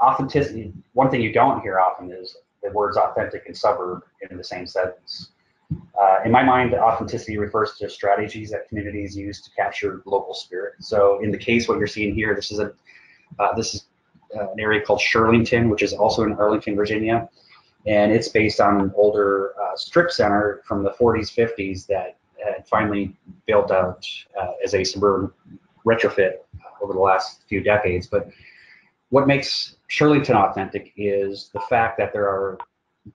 authenticity, one thing you don't hear often is the words authentic and suburb in the same sentence. Uh, in my mind, authenticity refers to strategies that communities use to capture local spirit. So in the case, what you're seeing here, this is a uh, this is uh, an area called Shirlington, which is also in Arlington, Virginia and it's based on an older uh, strip center from the 40s, 50s that had finally built out uh, as a suburban retrofit over the last few decades. But what makes Shirlington authentic is the fact that there are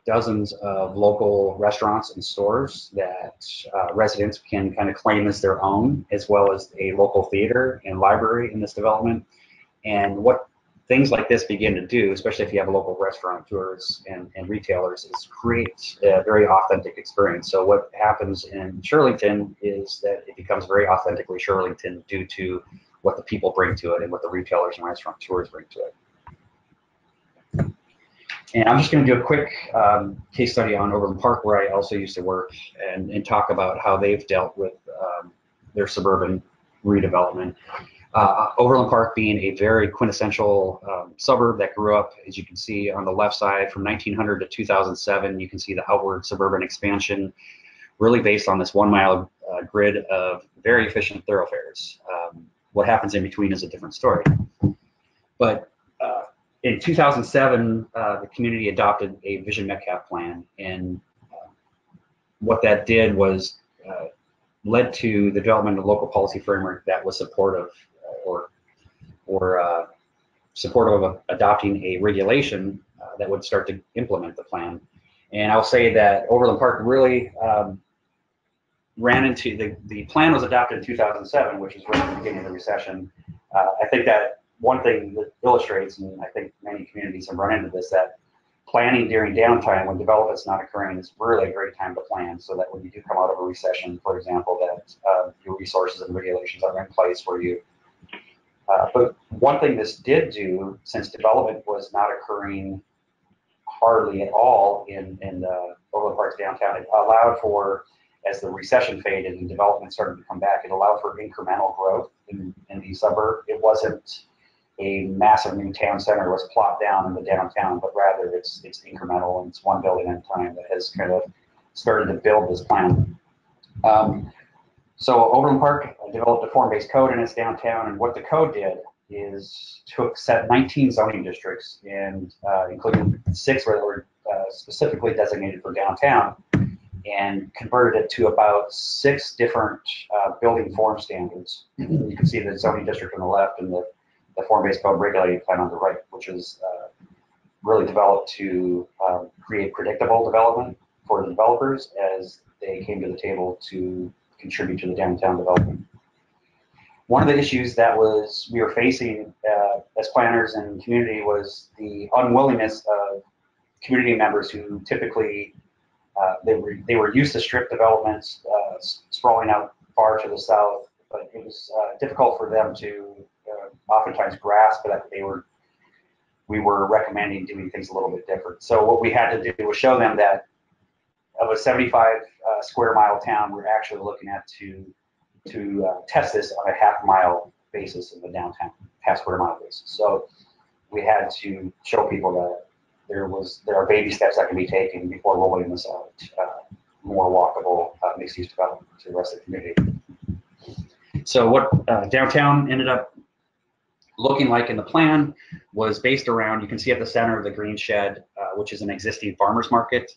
dozens of local restaurants and stores that uh, residents can kind of claim as their own, as well as a local theater and library in this development. And what things like this begin to do, especially if you have a local restaurateurs and, and retailers, is create a very authentic experience. So what happens in Shirlington is that it becomes very authentically Shirlington due to what the people bring to it and what the retailers and restaurant tours bring to it. And I'm just going to do a quick um, case study on Overland Park, where I also used to work, and, and talk about how they've dealt with um, their suburban redevelopment. Uh, Overland Park being a very quintessential um, suburb that grew up, as you can see on the left side, from 1900 to 2007. You can see the outward suburban expansion, really based on this one mile uh, grid of very efficient thoroughfares. Um, what happens in between is a different story. But in 2007, uh, the community adopted a Vision Metcalf plan, and uh, what that did was uh, led to the development of a local policy framework that was supportive or or uh, supportive of adopting a regulation uh, that would start to implement the plan. And I'll say that Overland Park really um, ran into the, the plan was adopted in 2007, which is right at the beginning of the recession. Uh, I think that one thing that illustrates, and I think many communities have run into this, that planning during downtime when development's not occurring is really a great time to plan so that when you do come out of a recession, for example, that uh, your resources and regulations are in place for you. Uh, but one thing this did do, since development was not occurring hardly at all in, in the Overland Parks downtown, it allowed for, as the recession faded and development started to come back, it allowed for incremental growth in, in the suburb. It wasn't a massive new town center was plopped down in the downtown, but rather it's it's incremental and it's one building at a time that has kind of started to build this plan. Um, so Overland Park developed a form-based code in its downtown, and what the code did is took set 19 zoning districts, and uh, including six that were uh, specifically designated for downtown, and converted it to about six different uh, building form standards. You can see the zoning district on the left and the the form-based code regulating plan on the right, which is uh, really developed to um, create predictable development for the developers as they came to the table to contribute to the downtown development. One of the issues that was we were facing uh, as planners and community was the unwillingness of community members who typically uh, they were they were used to strip developments uh, sprawling out far to the south, but it was uh, difficult for them to oftentimes grasp that they were we were recommending doing things a little bit different. So what we had to do was show them that of a 75 uh, square mile town, we're actually looking at to to uh, test this on a half mile basis in the downtown, half square mile basis. So we had to show people that there was there are baby steps that can be taken before rolling this out, uh, more walkable uh, mixed use development to the rest of the community. So what uh, downtown ended up looking like in the plan was based around, you can see at the center of the green shed, uh, which is an existing farmer's market.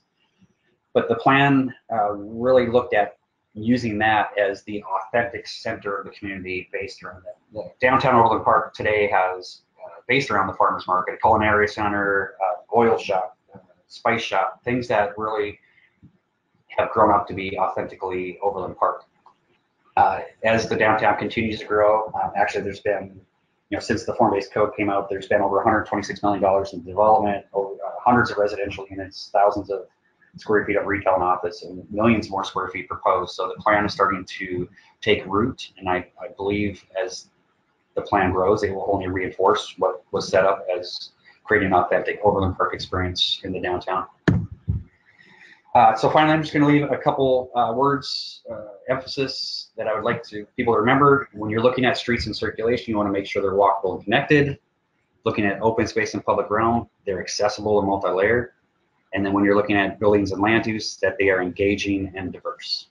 But the plan uh, really looked at using that as the authentic center of the community based around it. The downtown Overland Park today has, uh, based around the farmer's market, a culinary center, uh, oil shop, uh, spice shop, things that really have grown up to be authentically Overland Park. Uh, as the downtown continues to grow, actually there's been you know, since the form-based code came out, there's been over 126 million dollars in development, over uh, hundreds of residential units, thousands of square feet of retail and office, and millions more square feet proposed. So the plan is starting to take root, and I, I believe as the plan grows, it will only reinforce what was set up as creating an authentic Overland Park experience in the downtown. Uh, so finally, I'm just going to leave a couple uh, words, uh, emphasis that I would like to people to remember. When you're looking at streets and circulation, you want to make sure they're walkable and connected. Looking at open space and public realm, they're accessible and multi-layered. And then when you're looking at buildings and land use, that they are engaging and diverse.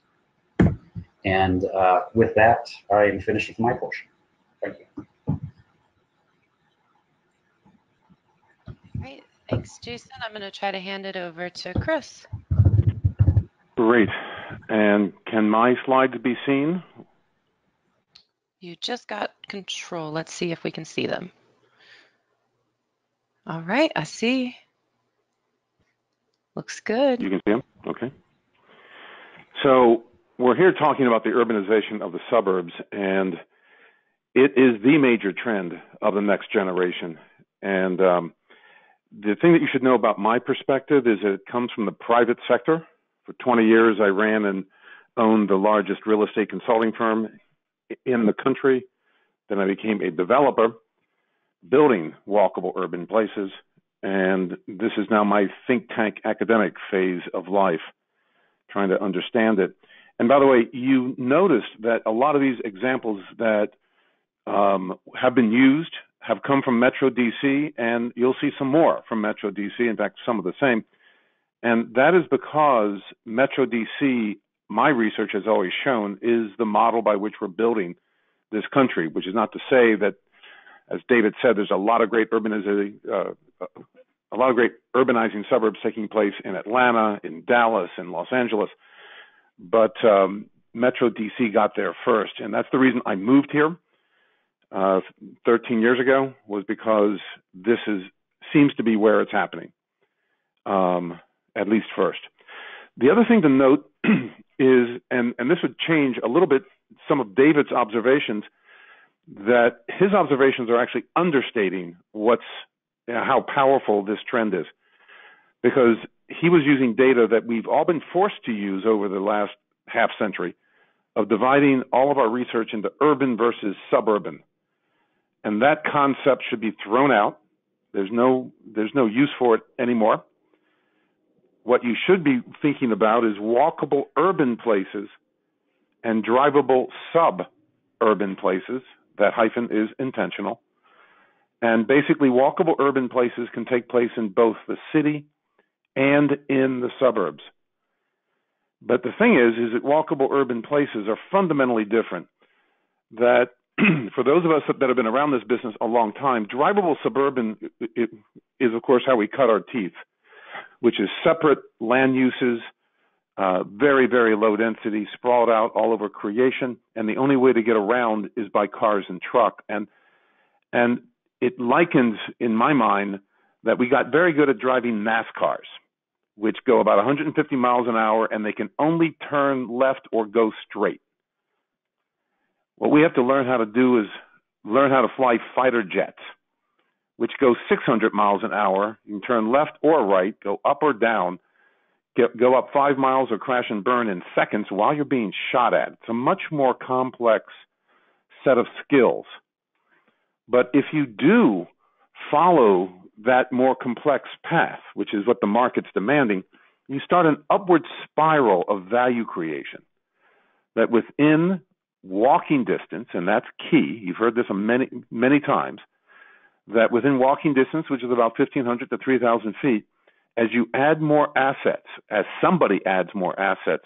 And uh, with that, I am finished with my portion. Thank you. Great. Thanks, Jason. I'm going to try to hand it over to Chris. Great. And can my slides be seen? You just got control. Let's see if we can see them. All right, I see. Looks good. You can see them? Okay. So we're here talking about the urbanization of the suburbs, and it is the major trend of the next generation. And um, the thing that you should know about my perspective is that it comes from the private sector. For 20 years, I ran and owned the largest real estate consulting firm in the country. Then I became a developer building walkable urban places. And this is now my think tank academic phase of life, trying to understand it. And by the way, you noticed that a lot of these examples that um, have been used have come from Metro DC, and you'll see some more from Metro DC, in fact, some of the same. And that is because Metro DC, my research has always shown, is the model by which we're building this country, which is not to say that, as David said, there's a lot of great urbanizing, uh, a lot of great urbanizing suburbs taking place in Atlanta, in Dallas, in Los Angeles. But um, Metro DC got there first, and that's the reason I moved here uh, 13 years ago was because this is seems to be where it's happening. Um, at least first. The other thing to note is, and, and this would change a little bit some of David's observations, that his observations are actually understating what's you know, how powerful this trend is, because he was using data that we've all been forced to use over the last half century of dividing all of our research into urban versus suburban. And that concept should be thrown out. There's no, there's no use for it anymore. What you should be thinking about is walkable urban places and drivable suburban places. That hyphen is intentional. And basically, walkable urban places can take place in both the city and in the suburbs. But the thing is, is that walkable urban places are fundamentally different. That for those of us that have been around this business a long time, drivable suburban is, of course, how we cut our teeth, which is separate land uses, uh, very, very low density, sprawled out all over creation, and the only way to get around is by cars and truck. And and it likens, in my mind, that we got very good at driving NASCARs which go about 150 miles an hour and they can only turn left or go straight. What we have to learn how to do is learn how to fly fighter jets, which goes 600 miles an hour. You can turn left or right, go up or down, get, go up five miles or crash and burn in seconds while you're being shot at. It's a much more complex set of skills. But if you do follow that more complex path, which is what the market's demanding, you start an upward spiral of value creation. That within walking distance, and that's key, you've heard this many, many times, that within walking distance, which is about 1,500 to 3,000 feet, as you add more assets, as somebody adds more assets,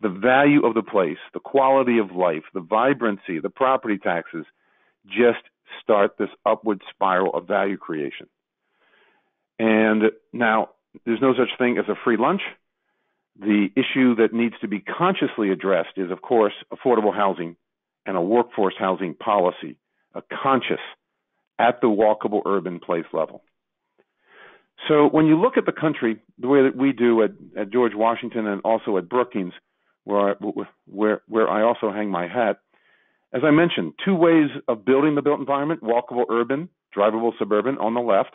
the value of the place, the quality of life, the vibrancy, the property taxes just start this upward spiral of value creation. And now, there's no such thing as a free lunch. The issue that needs to be consciously addressed is, of course, affordable housing and a workforce housing policy, a conscious at the walkable urban place level. So when you look at the country the way that we do at, at George Washington and also at Brookings, where I, where where I also hang my hat, as I mentioned, two ways of building the built environment: walkable urban, drivable suburban on the left,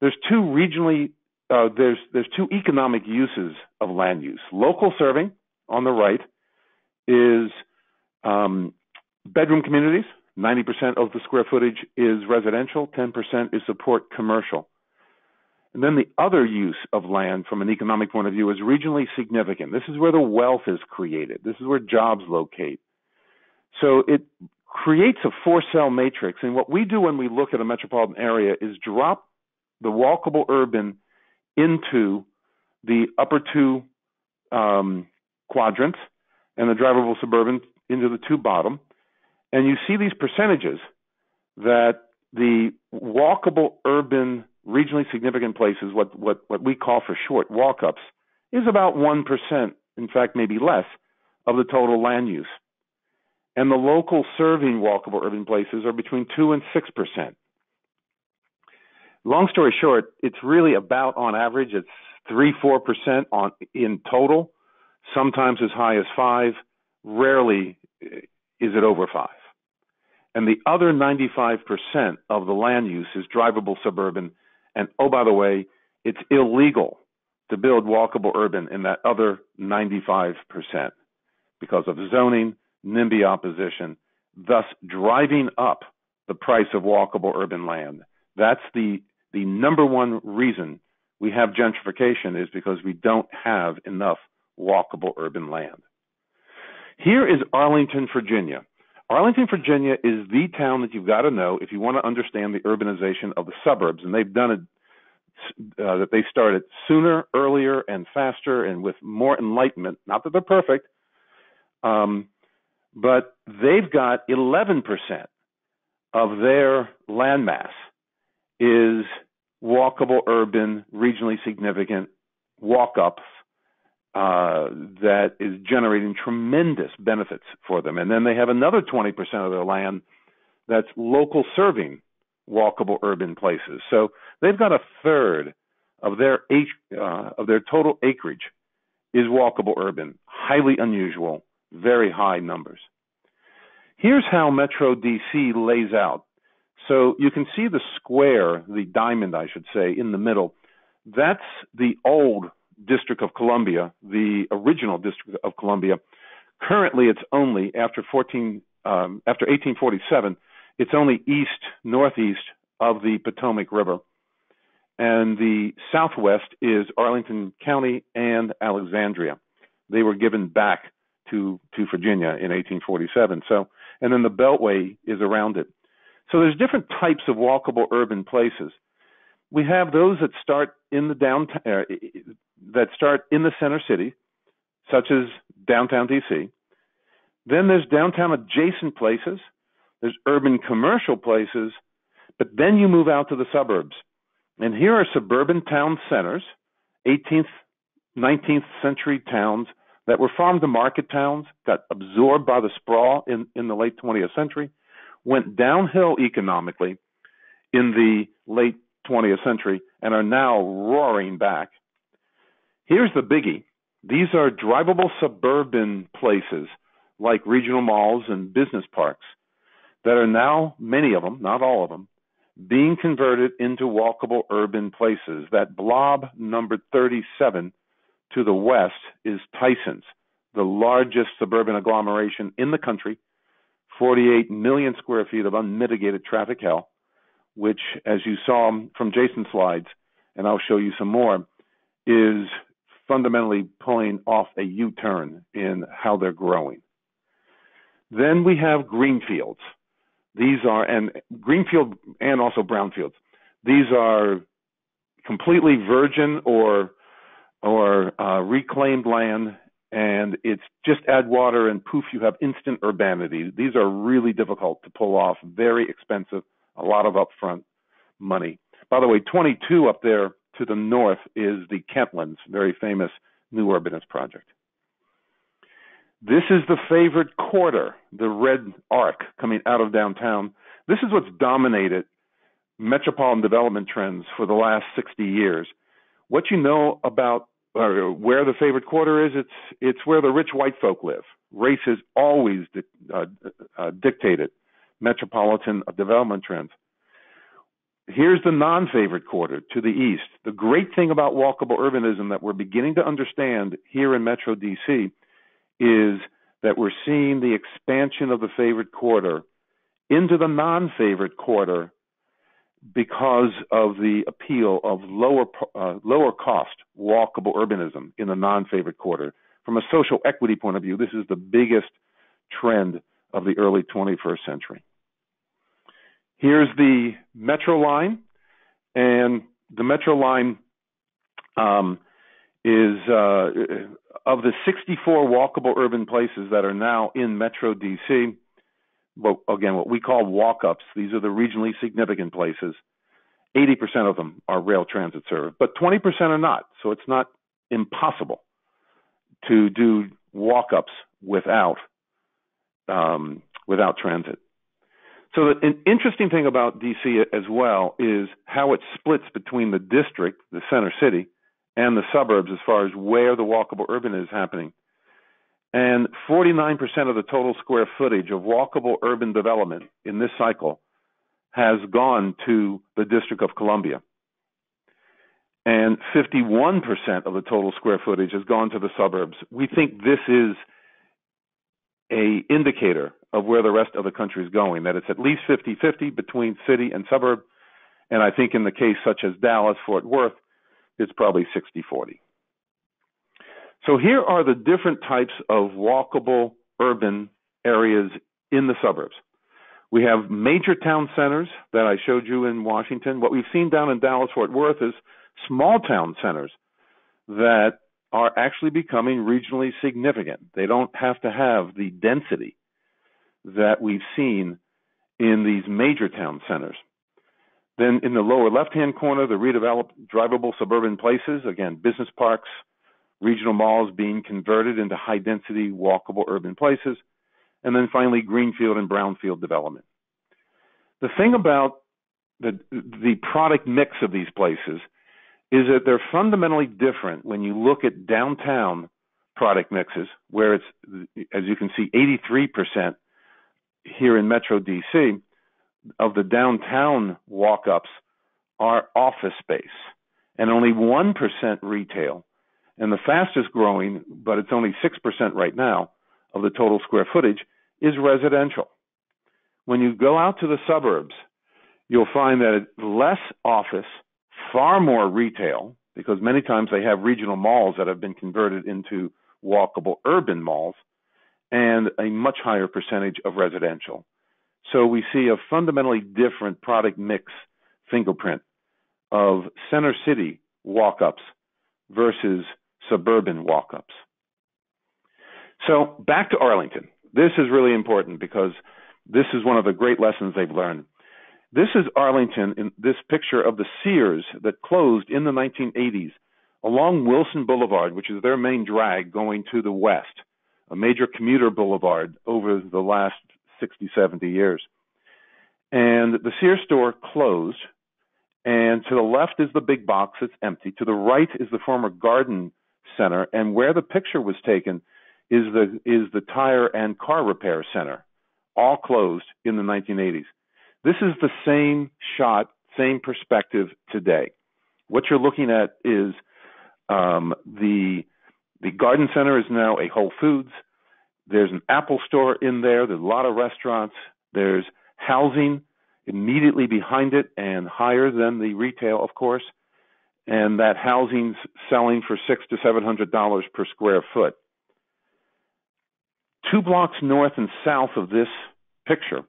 there's two regionally uh, there's there's two economic uses of land use. Local serving on the right is um, bedroom communities. 90% of the square footage is residential. 10% is support commercial. And then the other use of land from an economic point of view is regionally significant. This is where the wealth is created. This is where jobs locate. So it creates a four cell matrix. And what we do when we look at a metropolitan area is drop the walkable urban into the upper two um, quadrants and the drivable suburban into the two bottom. And you see these percentages that the walkable urban regionally significant places, what, what, what we call for short walk-ups, is about 1%, in fact, maybe less, of the total land use. And the local serving walkable urban places are between 2 and 6% long story short, it's really about on average it's three four percent on in total. Sometimes as high as five. Rarely is it over five. And the other 95% of the land use is drivable suburban. And oh, by the way, it's illegal to build walkable urban in that other 95% because of zoning, NIMBY opposition, thus driving up the price of walkable urban land. That's the the number one reason we have gentrification is because we don't have enough walkable urban land. Here is Arlington, Virginia. Arlington, Virginia is the town that you've got to know if you want to understand the urbanization of the suburbs, and they've done it. Uh, that they started sooner, earlier, and faster, and with more enlightenment. Not that they're perfect, um, but they've got 11% of their landmass is walkable, urban, regionally significant walk ups uh, that is generating tremendous benefits for them. And then they have another 20% of their land that's local serving walkable urban places. So they've got a third of their uh, of their total acreage is walkable urban, highly unusual, very high numbers. Here's how Metro DC lays out. So you can see the square, the diamond, I should say, in the middle. That's the old District of Columbia, the original District of Columbia. Currently, it's only after 14 um, after 1847, it's only east northeast of the Potomac River, and the southwest is Arlington County and Alexandria. They were given back to to Virginia in 1847. So, and then the Beltway is around it. So there's different types of walkable urban places. We have those that start in the downtown, uh, that start in the center city, such as downtown DC. Then there's downtown adjacent places. There's urban commercial places, but then you move out to the suburbs. And here are suburban town centers, 18th, 19th century towns that were farm to market towns, got absorbed by the sprawl in, in the late 20th century, went downhill economically in the late 20th century, and are now roaring back. Here's the biggie these are drivable suburban places like regional malls and business parks that are now, many of them, not all of them, being converted into walkable urban places. That blob number 37 to the west is Tysons, the largest suburban agglomeration in the country, 48 million square feet of unmitigated traffic hell, which, as you saw from Jason's slides, and I'll show you some more, is fundamentally pulling off a U turn in how they're growing. Then we have greenfields. These are, and greenfield and also brownfields. These are completely virgin or or uh, reclaimed land, and it's just add water and poof, you have instant urbanity. These are really difficult to pull off, very expensive, a lot of upfront money. By the way, 22 up there to the north is the Kentlands, very famous new urbanist project. This is the favorite quarter, the red arc coming out of downtown. This is what's dominated metropolitan development trends for the last 60 years. What you know about or where the favorite quarter is, it's it's where the rich white folk live. Race has always uh, uh, dictated metropolitan development trends. Here's the non-favorite quarter to the east. The great thing about walkable urbanism that we're beginning to understand here in Metro DC is that we're seeing the expansion of the favorite quarter into the non-favorite quarter because of the appeal of lower uh, lower cost walkable urbanism in the non-favorite quarter. From a social equity point of view, this is the biggest trend of the early 21st century. Here's the metro line, and the metro line um, is uh, of the 64 walkable urban places that are now in Metro DC. Well, again, what we call walk-ups. These are the regionally significant places. 80% of them are rail transit served, but 20% are not. So it's not impossible to do walk-ups without um, without transit. So an interesting thing about DC as well is how it splits between the district, the center city, and the suburbs as far as where the walkable urban is happening. And 49% of the total square footage of walkable urban development in this cycle has gone to the District of Columbia. And 51% of the total square footage has gone to the suburbs. We think this is a indicator of where the rest of the country is going, that it's at least 50-50 between city and suburb. And I think in the case such as Dallas, Fort Worth, it's probably 60 40. So here are the different types of walkable urban areas in the suburbs. We have major town centers that I showed you in Washington. What we've seen down in Dallas Fort Worth is small town centers that are actually becoming regionally significant. They don't have to have the density that we've seen in these major town centers. Then in the lower left-hand corner, the redeveloped drivable suburban places, again, business parks, regional malls being converted into high-density walkable urban places, and then finally greenfield and brownfield development. The thing about the, the product mix of these places is that they're fundamentally different when you look at downtown product mixes, where it's, as you can see, 83% here in Metro DC of the downtown walk ups are office space and only 1% retail. And the fastest growing, but it's only 6% right now, of the total square footage is residential. When you go out to the suburbs, you'll find that less office, far more retail, because many times they have regional malls that have been converted into walkable urban malls, and a much higher percentage of residential. So we see a fundamentally different product mix fingerprint of center city walk ups versus suburban walk ups. So back to Arlington. This is really important because this is one of the great lessons they've learned. This is Arlington in this picture of the Sears that closed in the 1980s along Wilson Boulevard, which is their main drag going to the west, a major commuter boulevard over the last 60, 70 years. And the Sears store closed, and to the left is the big box, it's empty. To the right is the former garden center, and where the picture was taken is the is the tire and car repair center, all closed in the 1980s. This is the same shot, same perspective today. What you're looking at is um, the the garden center is now a Whole Foods. There's an Apple store in there. There's a lot of restaurants. There's housing immediately behind it and higher than the retail, of course. And that housing's selling for six to seven hundred dollars per square foot. Two blocks north and south of this picture,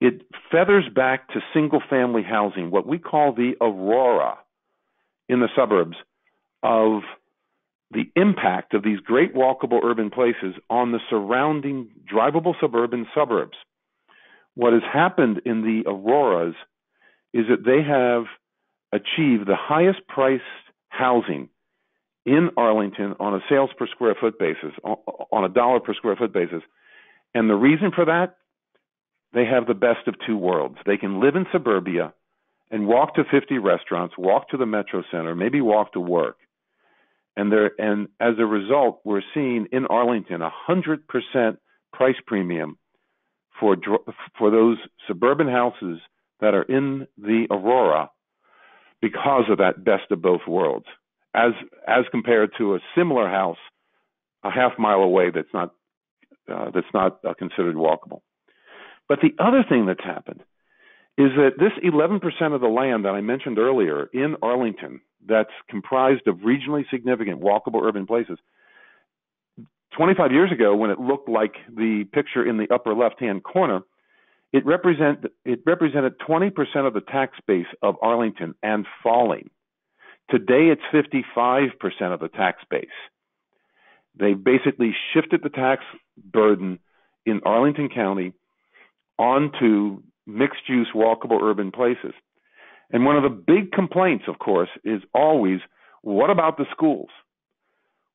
it feathers back to single family housing, what we call the aurora in the suburbs of the impact of these great walkable urban places on the surrounding drivable suburban suburbs. What has happened in the auroras is that they have achieved the highest priced housing in Arlington on a sales per square foot basis, on a dollar per square foot basis. And the reason for that, they have the best of two worlds. They can live in suburbia and walk to 50 restaurants, walk to the metro center, maybe walk to work. And there, and as a result, we're seeing in Arlington a hundred percent price premium for for those suburban houses that are in the Aurora because of that best of both worlds as as compared to a similar house a half mile away that's not uh, that's not uh, considered walkable. But the other thing that's happened is that this 11% of the land that I mentioned earlier in Arlington that's comprised of regionally significant walkable urban places 25 years ago when it looked like the picture in the upper left hand corner it represent it represented 20% of the tax base of Arlington and falling Today, it's 55% of the tax base. They've basically shifted the tax burden in Arlington County onto mixed use, walkable urban places. And one of the big complaints, of course, is always what about the schools?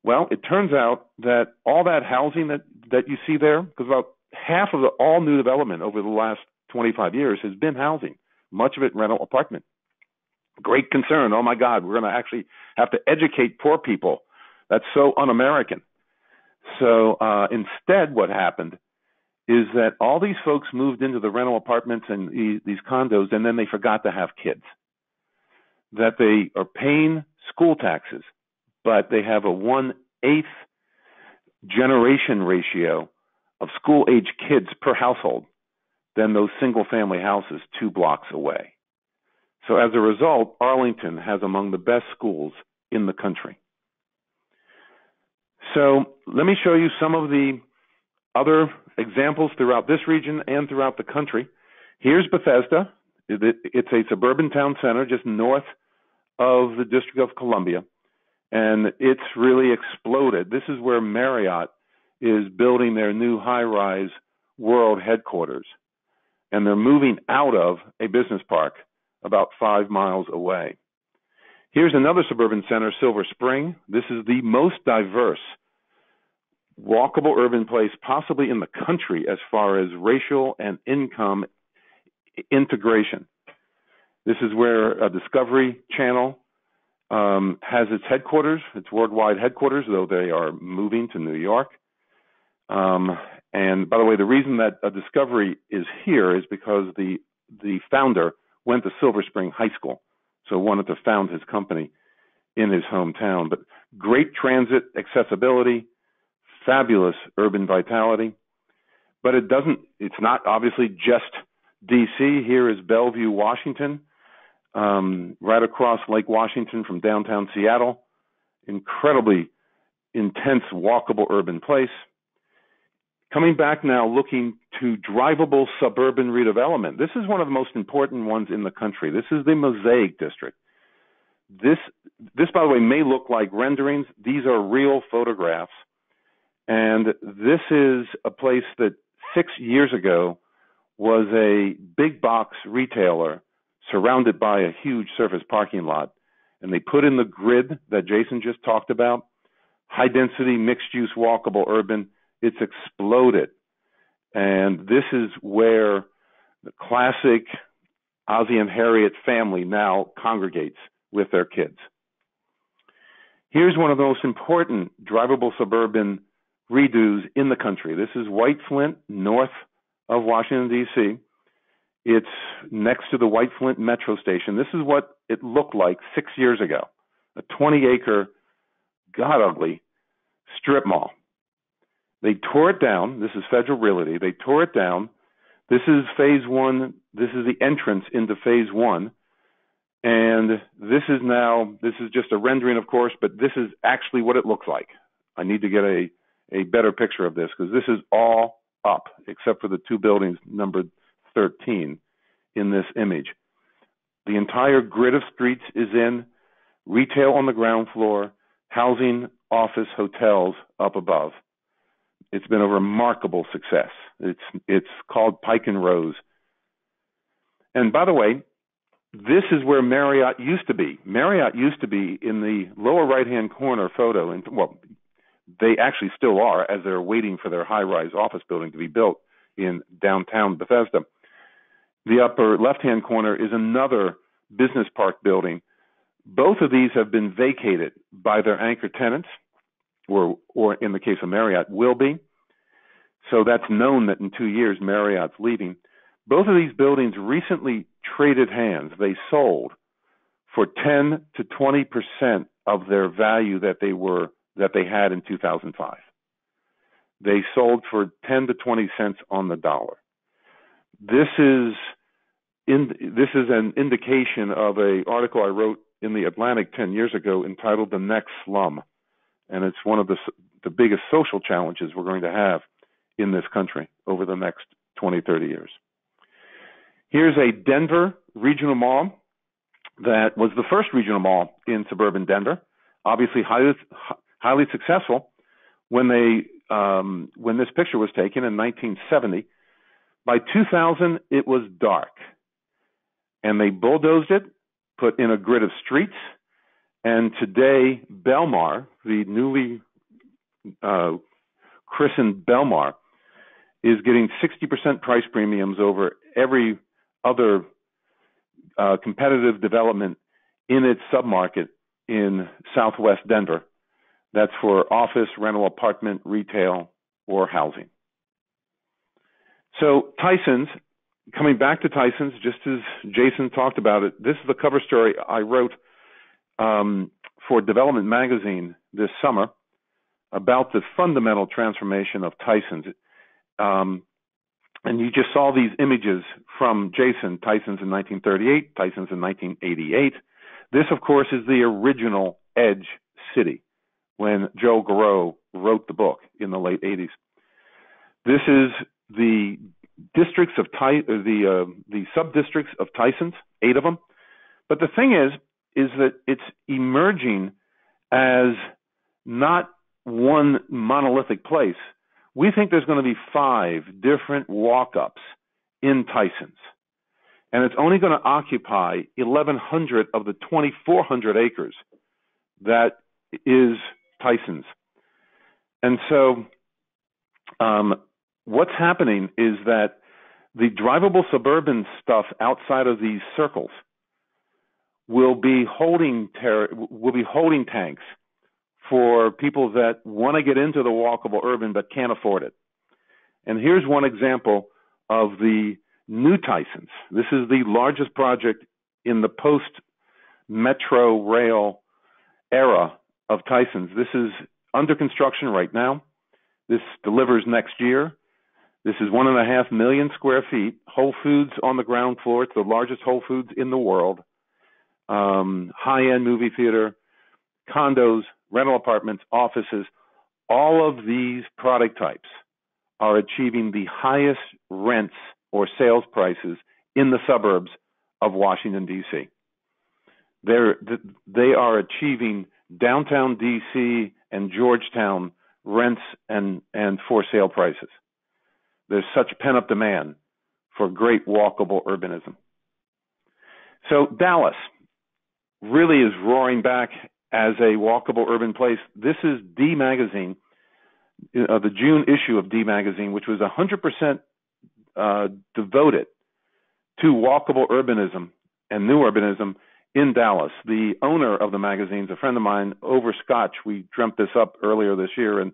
Well, it turns out that all that housing that, that you see there, because about half of the all new development over the last 25 years has been housing, much of it rental apartment great concern. Oh my God, we're going to actually have to educate poor people. That's so un-American. So uh, instead, what happened is that all these folks moved into the rental apartments and these condos, and then they forgot to have kids. That they are paying school taxes, but they have a one eighth generation ratio of school age kids per household than those single family houses two blocks away. So as a result, Arlington has among the best schools in the country. So let me show you some of the other examples throughout this region and throughout the country. Here's Bethesda. It's a suburban town center just north of the District of Columbia, and it's really exploded. This is where Marriott is building their new high rise world headquarters, and they're moving out of a business park about five miles away. Here's another suburban center, Silver Spring. This is the most diverse walkable urban place possibly in the country as far as racial and income integration. This is where a Discovery Channel um, has its headquarters, its worldwide headquarters, though they are moving to New York. Um, and by the way, the reason that a discovery is here is because the the founder went to Silver Spring High School, so wanted to found his company in his hometown. But great transit accessibility, fabulous urban vitality. But it doesn't. It's not obviously just D.C. Here is Bellevue, Washington, um, right across Lake Washington from downtown Seattle. Incredibly intense, walkable urban place. Coming back now, looking to drivable suburban redevelopment. This is one of the most important ones in the country. This is the Mosaic District. This, this, by the way, may look like renderings. These are real photographs. And this is a place that six years ago was a big box retailer surrounded by a huge surface parking lot. And they put in the grid that Jason just talked about high density, mixed use, walkable urban it's exploded. And this is where the classic Ozzie and Harriet family now congregates with their kids. Here's one of the most important drivable suburban redos in the country. This is White Flint, north of Washington, D.C. It's next to the White Flint Metro Station. This is what it looked like six years ago a 20 acre, god ugly strip mall. They tore it down. This is Federal Realty. They tore it down. This is phase one. This is the entrance into phase one. And this is now, this is just a rendering, of course, but this is actually what it looks like. I need to get a, a better picture of this because this is all up except for the two buildings numbered 13 in this image. The entire grid of streets is in, retail on the ground floor, housing, office, hotels up above. It's been a remarkable success. It's it's called Pike and Rose. And by the way, this is where Marriott used to be. Marriott used to be in the lower right-hand corner photo, and well, they actually still are as they're waiting for their high-rise office building to be built in downtown Bethesda. The upper left-hand corner is another business park building. Both of these have been vacated by their anchor tenants or, or in the case of Marriott, will be. So that's known that in two years Marriott's leaving. Both of these buildings recently traded hands. They sold for 10 to 20 percent of their value that they were that they had in 2005. They sold for 10 to 20 cents on the dollar. This is in, this is an indication of a article I wrote in the Atlantic 10 years ago entitled "The Next Slum." and it's one of the the biggest social challenges we're going to have in this country over the next 20, 30 years. Here's a Denver regional mall that was the first regional mall in suburban Denver, obviously highly highly successful when they um, when this picture was taken in 1970. By 2000, it was dark, and they bulldozed it, put in a grid of streets, and today, Belmar, the newly uh, christened Belmar, is getting 60% price premiums over every other uh, competitive development in its submarket in southwest Denver. That's for office, rental apartment, retail, or housing. So Tysons, coming back to Tysons, just as Jason talked about it, this is the cover story I wrote um, for Development Magazine this summer about the fundamental transformation of Tysons. Um, and you just saw these images from Jason, Tysons in 1938, Tysons in 1988. This, of course, is the original Edge City when Joe Garreau wrote the book in the late 80s. This is the districts of Ty- the uh, the sub districts of Tysons, eight of them. But the thing is, is that it's emerging as not one monolithic place. We think there's going to be five different walk ups in Tysons. And it's only going to occupy 1,100 of the 2,400 acres that is Tysons. And so, um, what's happening is that the drivable suburban stuff outside of these circles will be holding ter- will be holding tanks for people that want to get into the walkable urban but can't afford it. And here's one example of the new Tysons. This is the largest project in the post metro rail era of Tysons. This is under construction right now. This delivers next year. This is one and a half million square feet. Whole Foods on the ground floor. It's the largest Whole Foods in the world. Um, high end movie theater, condos, rental apartments, offices. All of these product types are achieving the highest rents or sales prices in the suburbs of Washington, D.C. They're, they are achieving downtown D.C. and Georgetown rents and, and for sale prices. There's such pent up demand for great walkable urbanism. So Dallas really is roaring back as a walkable urban place. This is D Magazine, uh, the June issue of D Magazine, which was 100% uh, devoted to walkable urbanism and new urbanism in Dallas. The owner of the magazine is a friend of mine over Scotch. We dreamt this up earlier this year, and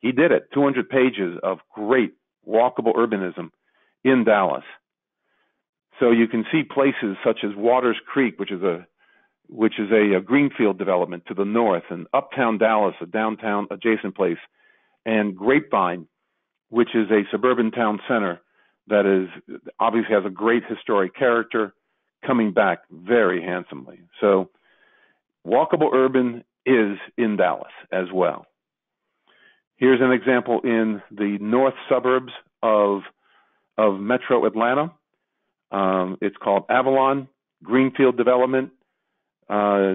he did it. 200 pages of great walkable urbanism in Dallas. So you can see places such as Waters Creek, which is a which is a, a greenfield development to the north, and Uptown Dallas, a downtown adjacent place, and Grapevine, which is a suburban town center that is obviously has a great historic character, coming back very handsomely. So, walkable urban is in Dallas as well. Here's an example in the north suburbs of of Metro Atlanta. Um, it's called Avalon Greenfield Development. Uh,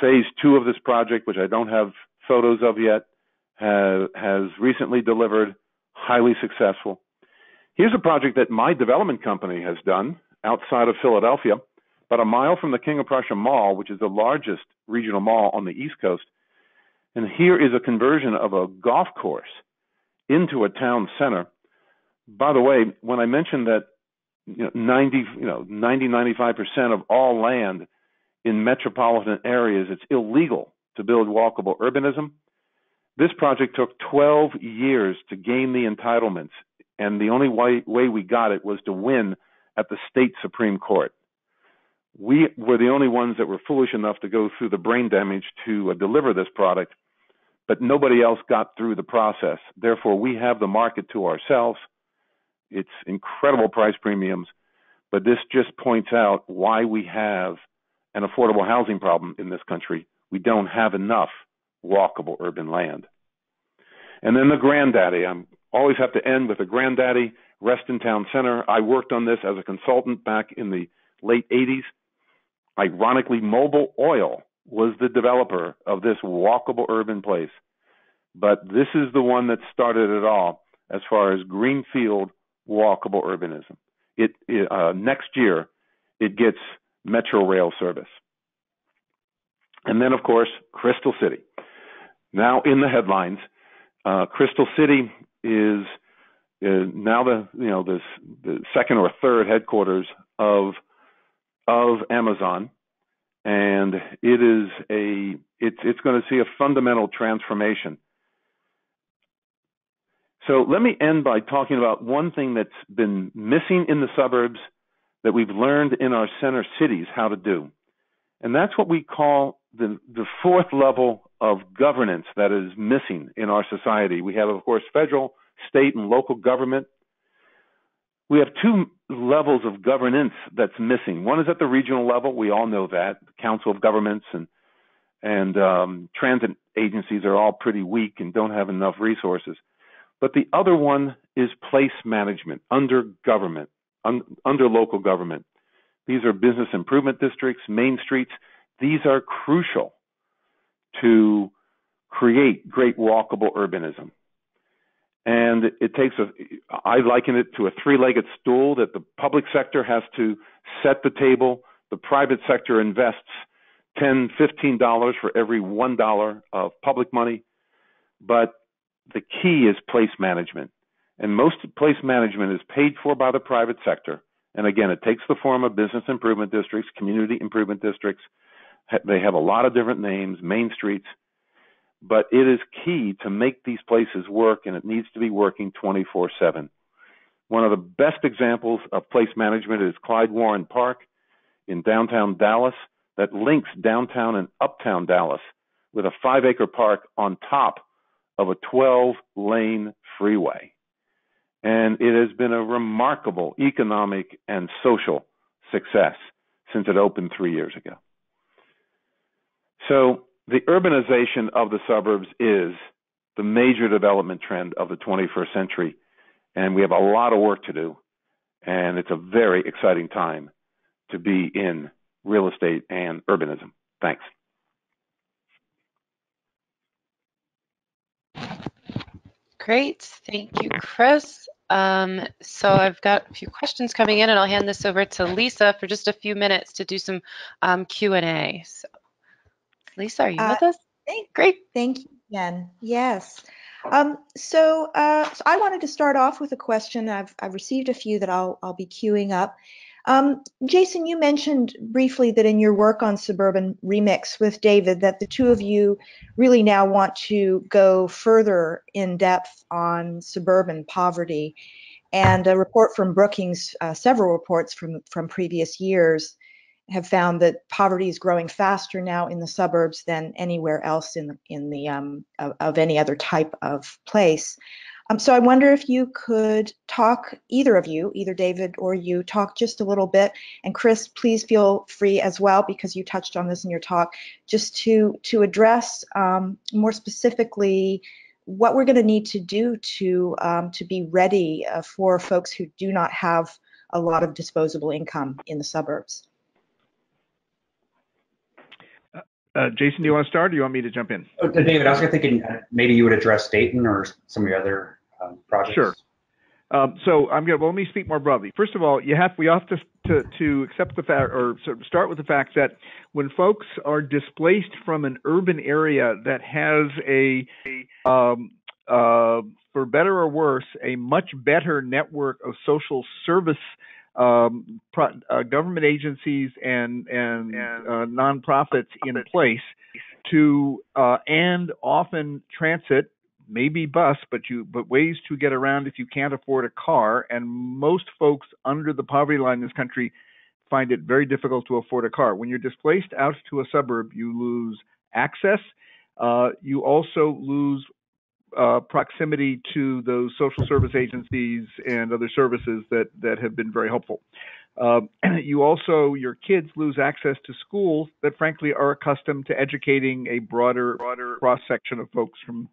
phase two of this project, which I don't have photos of yet, has, has recently delivered, highly successful. Here's a project that my development company has done outside of Philadelphia, about a mile from the King of Prussia Mall, which is the largest regional mall on the East Coast. And here is a conversion of a golf course into a town center. By the way, when I mentioned that you know, 90, you know, 90, 95% of all land in metropolitan areas, it's illegal to build walkable urbanism. This project took 12 years to gain the entitlements, and the only way, way we got it was to win at the state Supreme Court. We were the only ones that were foolish enough to go through the brain damage to uh, deliver this product, but nobody else got through the process. Therefore, we have the market to ourselves. It's incredible price premiums, but this just points out why we have an affordable housing problem in this country. We don't have enough walkable urban land. And then the granddaddy. I always have to end with the granddaddy, Reston Town Center. I worked on this as a consultant back in the late 80s. Ironically, Mobil Oil was the developer of this walkable urban place. But this is the one that started it all as far as greenfield walkable urbanism. It, it uh, next year it gets metro rail service. And then, of course, Crystal City. Now in the headlines, uh, Crystal City is, is, now the you know this the second or third headquarters of of Amazon, and it is a it's it's going to see a fundamental transformation. So let me end by talking about one thing that's been missing in the suburbs that we've learned in our center cities how to do. And that's what we call the, the fourth level of governance that is missing in our society. We have, of course, federal, state, and local government. We have two levels of governance that's missing. One is at the regional level. We all know that. The Council of Governments and and um, transit agencies are all pretty weak and don't have enough resources. But the other one is place management under government un, under local government. These are business improvement districts, main streets. These are crucial to create great walkable urbanism. And it takes a, I liken it to a three legged stool that the public sector has to set the table, the private sector invests 10, 15 dollars for every one dollar of public money. But the key is place management. And most place management is paid for by the private sector And again, it takes the form of business improvement districts, community improvement districts. They have a lot of different names, main streets, but it is key to make these places work and it needs to be working 24 7. One of the best examples of place management is Clyde Warren Park in downtown Dallas that links downtown and uptown Dallas with a five acre park on top of a 12 lane freeway. And it has been a remarkable economic and social success since it opened three years ago. So, the urbanization of the suburbs is the major development trend of the 21st century. And we have a lot of work to do. And it's a very exciting time to be in real estate and urbanism. Thanks. Great. Thank you, Chris. Um, so I've got a few questions coming in, and I'll hand this over to Lisa for just a few minutes to do some um, Q&A. So, Lisa, are you uh, with us? Thank, Great. Thank you, Jen. Yes. Um, so, uh, so, I wanted to start off with a question. I've, I've received a few that I'll, I'll be queuing up. Um, Jason, you mentioned briefly that in your work on Suburban Remix with David, that the two of you really now want to go further in depth on suburban poverty. And a report from Brookings, uh, several reports from, from previous years, have found that poverty is growing faster now in the suburbs than anywhere else in in the um, of, of, any other type of place. Um, so I wonder if you could talk, either of you, either David or you, talk just a little bit. And Chris, please feel free as well, because you touched on this in your talk, just to to address um, more specifically what we're going to need to do to um, to be ready uh, for folks who do not have a lot of disposable income in the suburbs. Uh, Jason, do you want to start, or do you want me to jump in? Oh, David, I was thinking maybe you would address Dayton or some of your other um, projects. Sure. Um, so I'm going to well, let me speak more broadly. First of all, you have we have to to, to accept the fact or sort of start with the fact that when folks are displaced from an urban area that has a um, uh, for better or worse a much better network of social service um, pro, uh, government agencies and and, and uh, nonprofits in place to uh, and often transit maybe bus but you but ways to get around if you can't afford a car. And most folks under the poverty line in this country find it very difficult to afford a car. When you're displaced out to a suburb you lose access. Uh, you also lose uh, proximity to those social service agencies and other services that that have been very helpful. Uh, you also your kids lose access to schools that frankly are accustomed to educating a broader broader cross section of folks from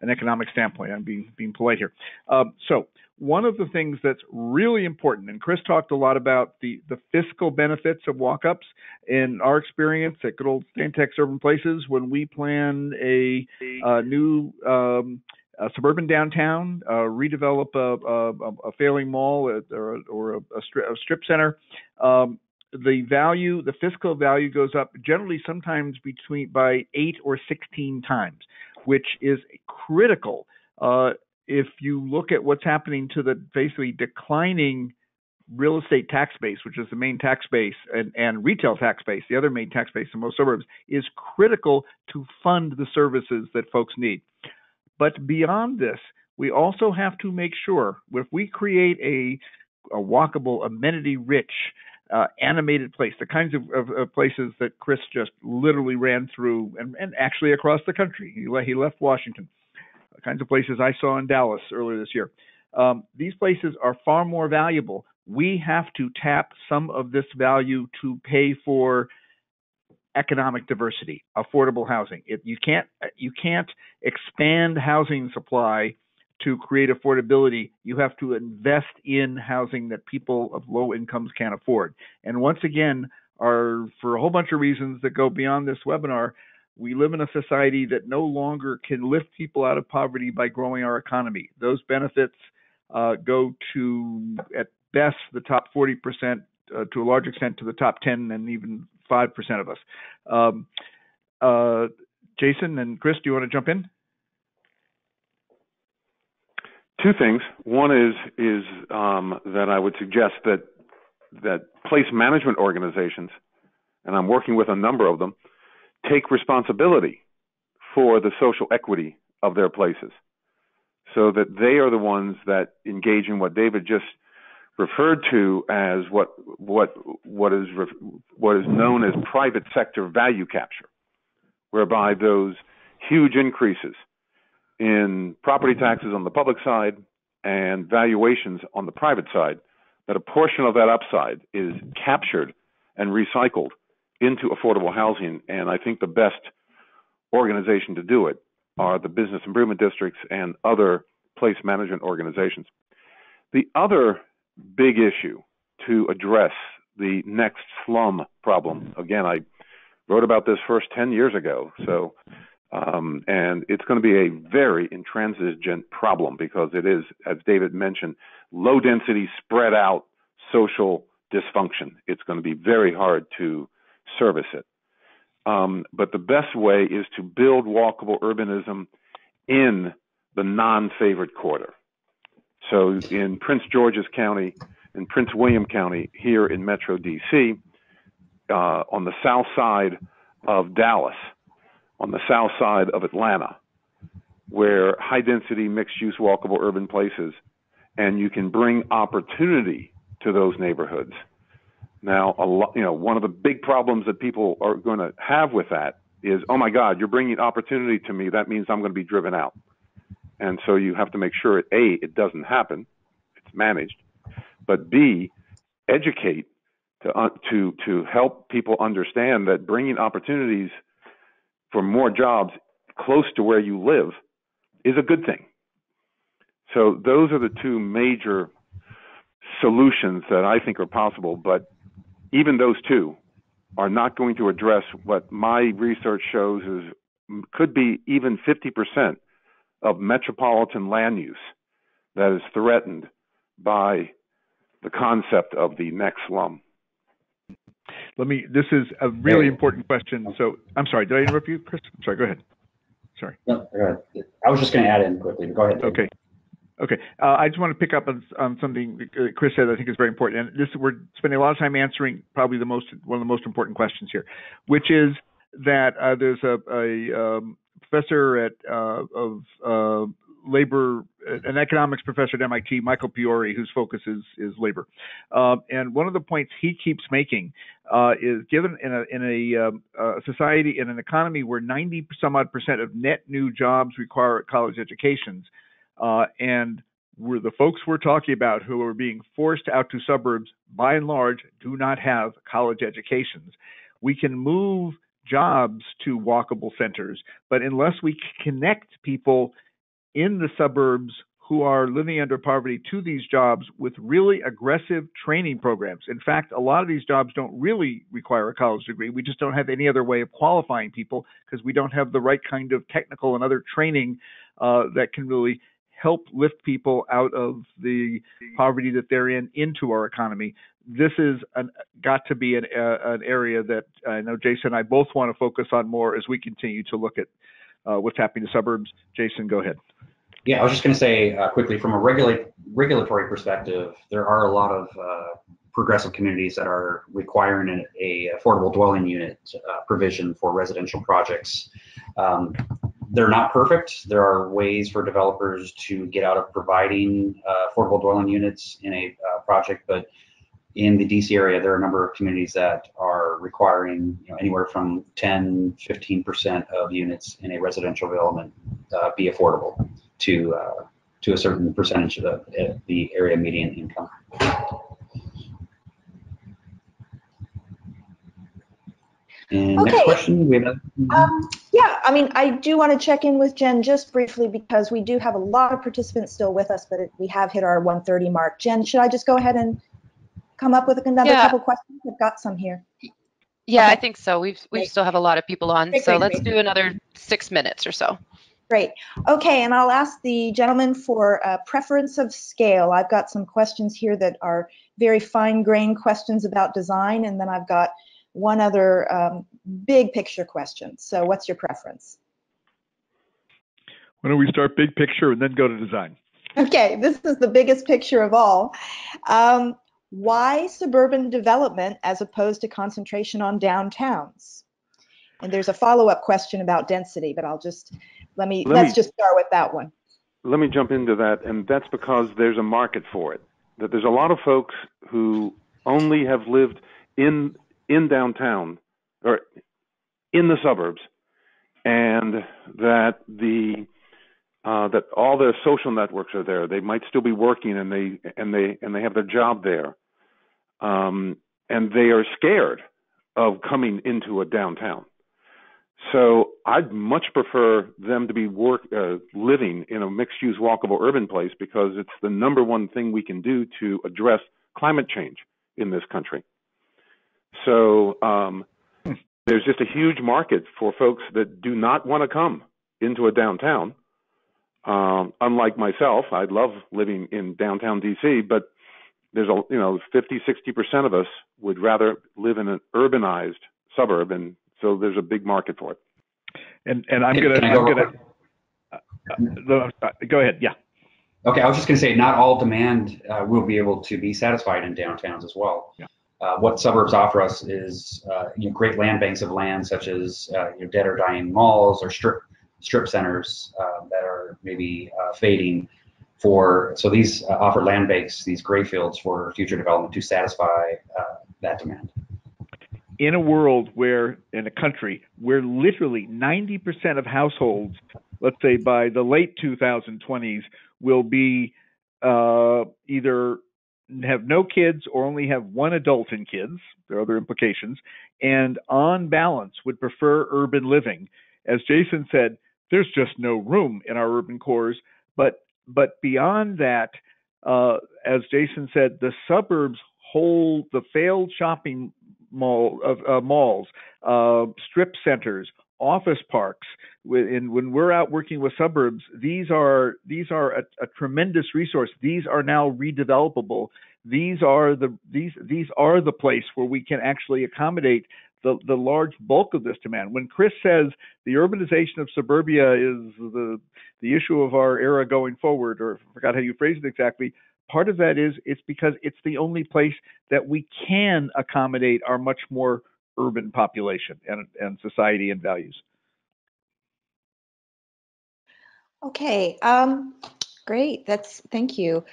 an economic standpoint. I'm being being polite here. Um, so one of the things that's really important, and Chris talked a lot about the the fiscal benefits of walk-ups. In our experience at good old Stantec Urban Places, when we plan a, a new um, a suburban downtown, uh, redevelop a, a, a, failing mall or, a, strip, a, strip, center. Um, the value, the fiscal value goes up generally sometimes between by eight or 16 times which is critical. Uh, if you look at what's happening to the basically declining real estate tax base, which is the main tax base, and, and retail tax base, the other main tax base in most suburbs, is critical to fund the services that folks need. But beyond this, we also have to make sure if we create a, a walkable, amenity rich, uh, animated place, the kinds of, of, of, places that Chris just literally ran through, and, and actually across the country. He, le- he left Washington. The kinds of places I saw in Dallas earlier this year. Um, these places are far more valuable. We have to tap some of this value to pay for economic diversity, affordable housing. It, you can't you can't expand housing supply to create affordability, you have to invest in housing that people of low incomes can't afford. And once again, are for a whole bunch of reasons that go beyond this webinar, we live in a society that no longer can lift people out of poverty by growing our economy. Those benefits uh, go to, at best, the top 40%, uh, to a large extent, to the top 10 and even 5% of us. Um, uh, Jason and Chris, do you want to jump in? Two things. One is is um, that I would suggest that that place management organizations, and I'm working with a number of them, take responsibility for the social equity of their places, so that they are the ones that engage in what David just referred to as what what what is what is known as private sector value capture, whereby those huge increases in property taxes on the public side and valuations on the private side, that a portion of that upside is captured and recycled into affordable housing. And I think the best organization to do it are the business improvement districts and other place management organizations. The other big issue to address the next slum problem, again, I wrote about this first 10 years ago. So, um, and it's going to be a very intransigent problem because it is, as David mentioned, low density, spread out social dysfunction. It's going to be very hard to service it. Um, but the best way is to build walkable urbanism in the non-favored quarter. So in Prince George's County, in Prince William County, here in Metro DC, uh, on the south side of Dallas, on the south side of Atlanta, where high density mixed use walkable urban places, and you can bring opportunity to those neighborhoods. Now, a lot, you know, one of the big problems that people are going to have with that is, oh my God, you're bringing opportunity to me. That means I'm going to be driven out. And so you have to make sure, A, it doesn't happen, it's managed, but B, educate to, uh, to, to help people understand that bringing opportunities for more jobs close to where you live is a good thing. So those are the two major solutions that I think are possible, but even those two are not going to address what my research shows is could be even 50% of metropolitan land use that is threatened by the concept of the next slum. Let me, this is a really important question. So I'm sorry, did I interrupt you, Chris? I'm sorry, go ahead. Sorry. No, I was just going to add in quickly. Go ahead. Okay. Okay. Uh, I just want to pick up on, on something Chris said. I think is very important, and this we're spending a lot of time answering probably the most one of the most important questions here, which is that uh, there's a, a um, professor at uh, of uh, labor, an economics professor at MIT, Michael Piore, whose focus is is labor. Um, and one of the points he keeps making uh, is given in a in a um, society in an economy where 90 some odd percent of net new jobs require college educations, uh, and we're the folks we're talking about who are being forced out to suburbs by and large do not have college educations. We can move jobs to walkable centers. But unless we connect people in the suburbs who are living under poverty to these jobs with really aggressive training programs. In fact, a lot of these jobs don't really require a college degree. We just don't have any other way of qualifying people because we don't have the right kind of technical and other training uh, that can really help lift people out of the poverty that they're in into our economy this is an, got to be an, uh, an area that I know Jason and I both want to focus on more as we continue to look at uh, what's happening to suburbs. Jason, go ahead. Yeah, I was just going to say uh, quickly from a regula- regulatory perspective, there are a lot of uh, progressive communities that are requiring an a affordable dwelling unit uh, provision for residential projects. Um, they're not perfect. There are ways for developers to get out of providing uh, affordable dwelling units in a project, but in the DC area, there are a number of communities that are requiring you know, anywhere from 10, 15% of units in a residential development uh, be affordable to uh, to a certain percentage of the, the area median income. And okay. next question, we have um, yeah, I mean, I do want to check in with Jen just briefly because we do have a lot of participants still with us, but it, we have hit our 1:30 mark. Jen, should I just go ahead and come up with another yeah. couple questions? I've got some here. Yeah, okay. I think so. We've we still have a lot of people on, great, so great, let's great. do another six minutes or so. Great. Okay, and I'll ask the gentleman for a preference of scale. I've got some questions here that are very fine-grained questions about design, and then I've got one other um, big picture question. So, what's your preference? Why don't we start big picture and then go to design? Okay, this is the biggest picture of all. Um, why suburban development as opposed to concentration on downtowns? And there's a follow-up question about density, but I'll just let me Let let's just start with that one. Let me jump into that, and that's because there's a market for it. That there's a lot of folks who only have lived in in downtown or in the suburbs, and that the uh, that all their social networks are there. They might still be working, and they and they and they have their job there, um, and they are scared of coming into a downtown. So I'd much prefer them to be work uh, living in a mixed-use, walkable urban place because it's the number one thing we can do to address climate change in this country. So um, there's just a huge market for folks that do not want to come into a downtown. Um, unlike myself, I love living in downtown DC, but there's a you know 50, 60 percent of us would rather live in an urbanized suburb, and so there's a big market for it. And and I'm gonna I I'm go gonna uh, uh, go ahead. Yeah. Okay, I was just going to say, not all demand uh, will be able to be satisfied in downtowns as well. Yeah. Uh, what suburbs offer us is uh, you know, great land banks of land, such as uh, you know, dead or dying malls or strip strip centers uh, that are maybe uh, fading. For so these uh, offer land banks, these gray fields for future development to satisfy uh, that demand. in a world where, in a country where literally 90% of households, let's say by the late 2020s, will be uh, either have no kids or only have one adult in kids, there are other implications, and on balance would prefer urban living. As Jason said, there's just no room in our urban cores. But but beyond that, uh, as Jason said, the suburbs hold the failed shopping mall uh, malls, uh, strip centers, office parks. When, when we're out working with suburbs, these are these are a, a tremendous resource. These are now redevelopable. These are the these these are the place where we can actually accommodate the, the large bulk of this demand. When Chris says the urbanization of suburbia is the the issue of our era going forward, or I forgot how you phrased it exactly, part of that is it's because it's the only place that we can accommodate our much more urban population and, and society and values. Okay, um, great. That's thank you.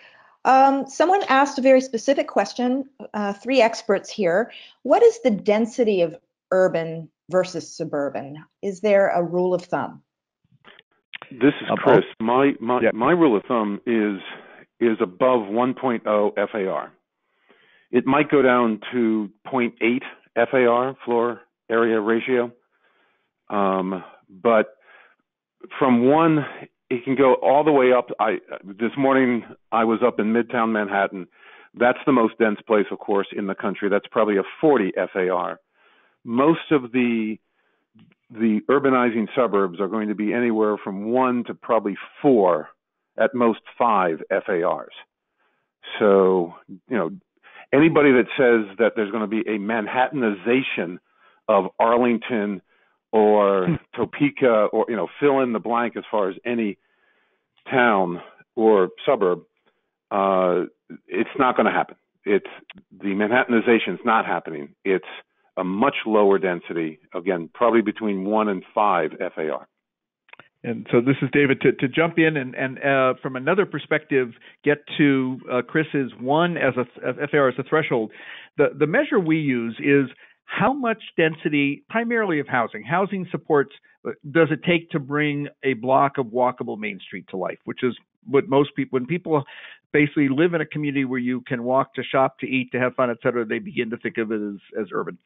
Um, someone asked a very specific question. Uh, three experts here. What is the density of urban versus suburban? Is there a rule of thumb? This is Chris. My my Yeah. my rule of thumb is is above 1.0 FAR. It might go down to 0.8 FAR floor area ratio, um, but from one it can go all the way up. I this morning I was up in Midtown Manhattan. That's the most dense place, of course, in the country. That's probably a 40 FAR. Most of the the urbanizing suburbs are going to be anywhere from one to probably four, at most five FARs. So, you know, anybody that says that there's going to be a Manhattanization of Arlington or hmm. Topeka or, you know, fill in the blank as far as any town or suburb, uh, it's not going to happen. It's the Manhattanization is not happening. It's a much lower density, again, probably between one and five FAR. And so this is David to, to jump in and, and uh, from another perspective, get to uh, Chris's one as a th- FAR as a threshold. The, the measure we use is how much density, primarily of housing, housing supports, does it take to bring a block of walkable Main Street to life, which is what most people, when people basically live in a community where you can walk to shop, to eat, to have fun, et cetera, they begin to think of it as, as urban.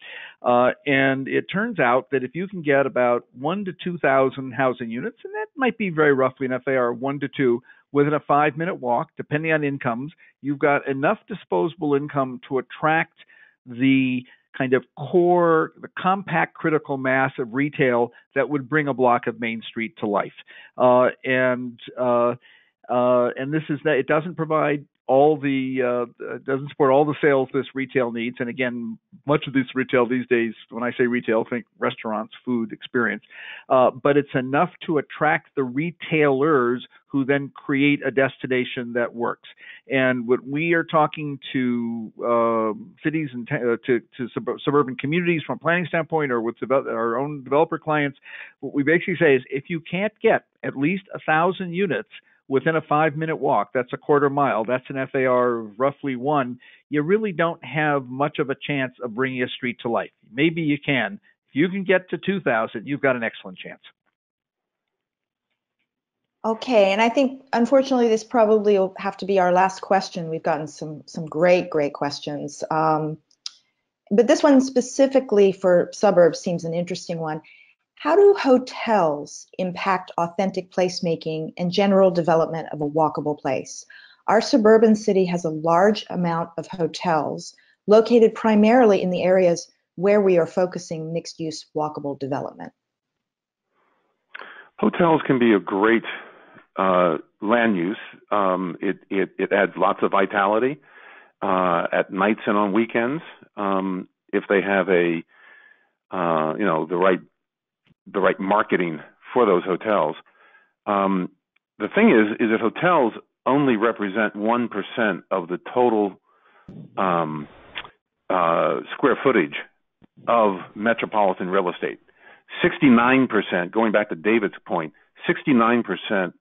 Uh, and it turns out that if you can get about one to 2,000 housing units, and that might be very roughly an FAR one to two, within a five minute walk, depending on incomes, you've got enough disposable income to attract the kind of core, the compact critical mass of retail that would bring a block of Main Street to life. Uh, and uh, Uh, and this is that it doesn't provide all the uh, doesn't support all the sales this retail needs. And again, much of this retail these days, when I say retail, think restaurants, food, experience. Uh, but it's enough to attract the retailers who then create a destination that works. And what we are talking to uh, cities and uh, to, to sub- suburban communities from a planning standpoint, or with our own developer clients, what we basically say is if you can't get at least a thousand units within a five minute walk, that's a quarter mile, that's an FAR of roughly one, you really don't have much of a chance of bringing a street to life. Maybe you can. If you can get to 2,000, you've got an excellent chance. Okay, and I think unfortunately this probably will have to be our last question. We've gotten some some great great questions, um, but this one specifically for suburbs seems an interesting one. How do hotels impact authentic placemaking and general development of a walkable place? Our suburban city has a large amount of hotels located primarily in the areas where we are focusing mixed use walkable development. Hotels can be a great uh, land use. Um, it, it, it, adds lots of vitality uh, at nights and on weekends. Um, if they have a, uh, you know, the right the right marketing for those hotels. Um, the thing is, is that hotels only represent one percent of the total um, uh, square footage of metropolitan real estate. 69%, going back to David's point, 69%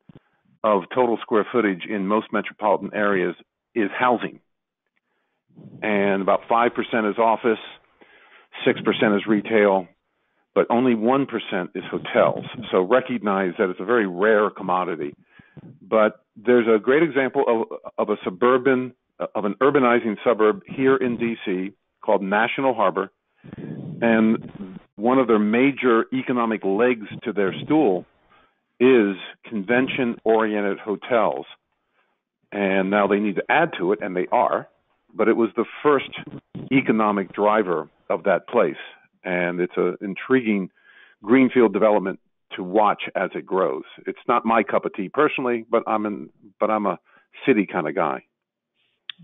of total square footage in most metropolitan areas is housing. And about 5% is office, 6% is retail, but only 1% is hotels. So recognize that it's a very rare commodity. But there's a great example of, of a suburban, of an urbanizing suburb here in DC called National Harbor. And one of their major economic legs to their stool is convention oriented hotels. And now they need to add to it, and they are, but it was the first economic driver of that place and it's an intriguing greenfield development to watch as it grows. It's not my cup of tea personally, but I'm in, but I'm a city kind of guy.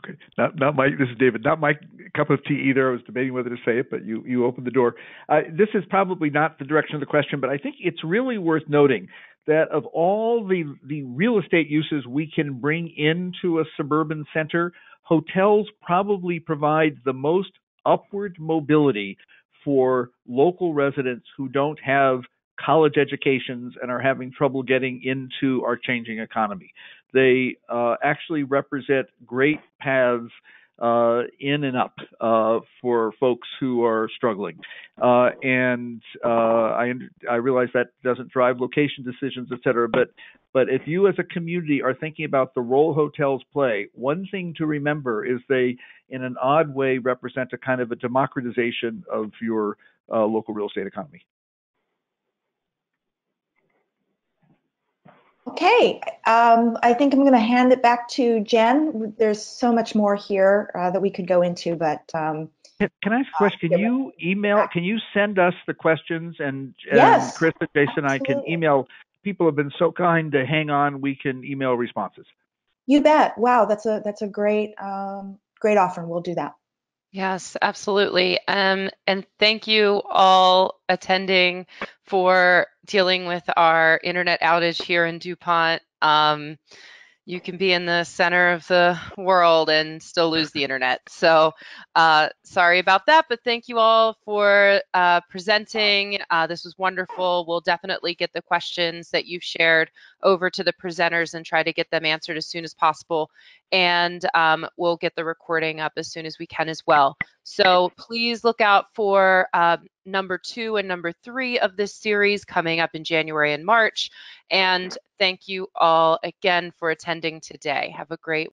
Okay, not not my. This is David. Not my cup of tea either. I was debating whether to say it, but you you opened the door. Uh, this is probably not the direction of the question, but I think it's really worth noting that of all the the real estate uses we can bring into a suburban center, hotels probably provide the most upward mobility for local residents who don't have college educations and are having trouble getting into our changing economy. They uh, actually represent great paths uh, in and up uh, for folks who are struggling. Uh, and uh, I, I realize that doesn't drive location decisions, et cetera, but but if you as a community are thinking about the role hotels play, one thing to remember is they, in an odd way, represent a kind of a democratization of your uh, local real estate economy. Okay, um, I think I'm going to hand it back to Jen. There's so much more here uh, that we could go into, but um, can, can, I ask a question? Can you email? Can you send us the questions and, and yes, Chris and Jason and I can email people have been so kind to hang on. We can email responses. You bet. Wow, that's a that's a great um, great offer. We'll do that. Yes, absolutely. Um, and thank you all attending for dealing with our internet outage here in DuPont. Um, you can be in the center of the world and still lose the internet. So uh, sorry about that, but thank you all for uh, presenting. Uh, this was wonderful. We'll definitely get the questions that you've shared over to the presenters and try to get them answered as soon as possible. And um, we'll get the recording up as soon as we can as well. So please look out for uh, number two and number three of this series coming up in January and March. And thank you all again for attending today. Have a great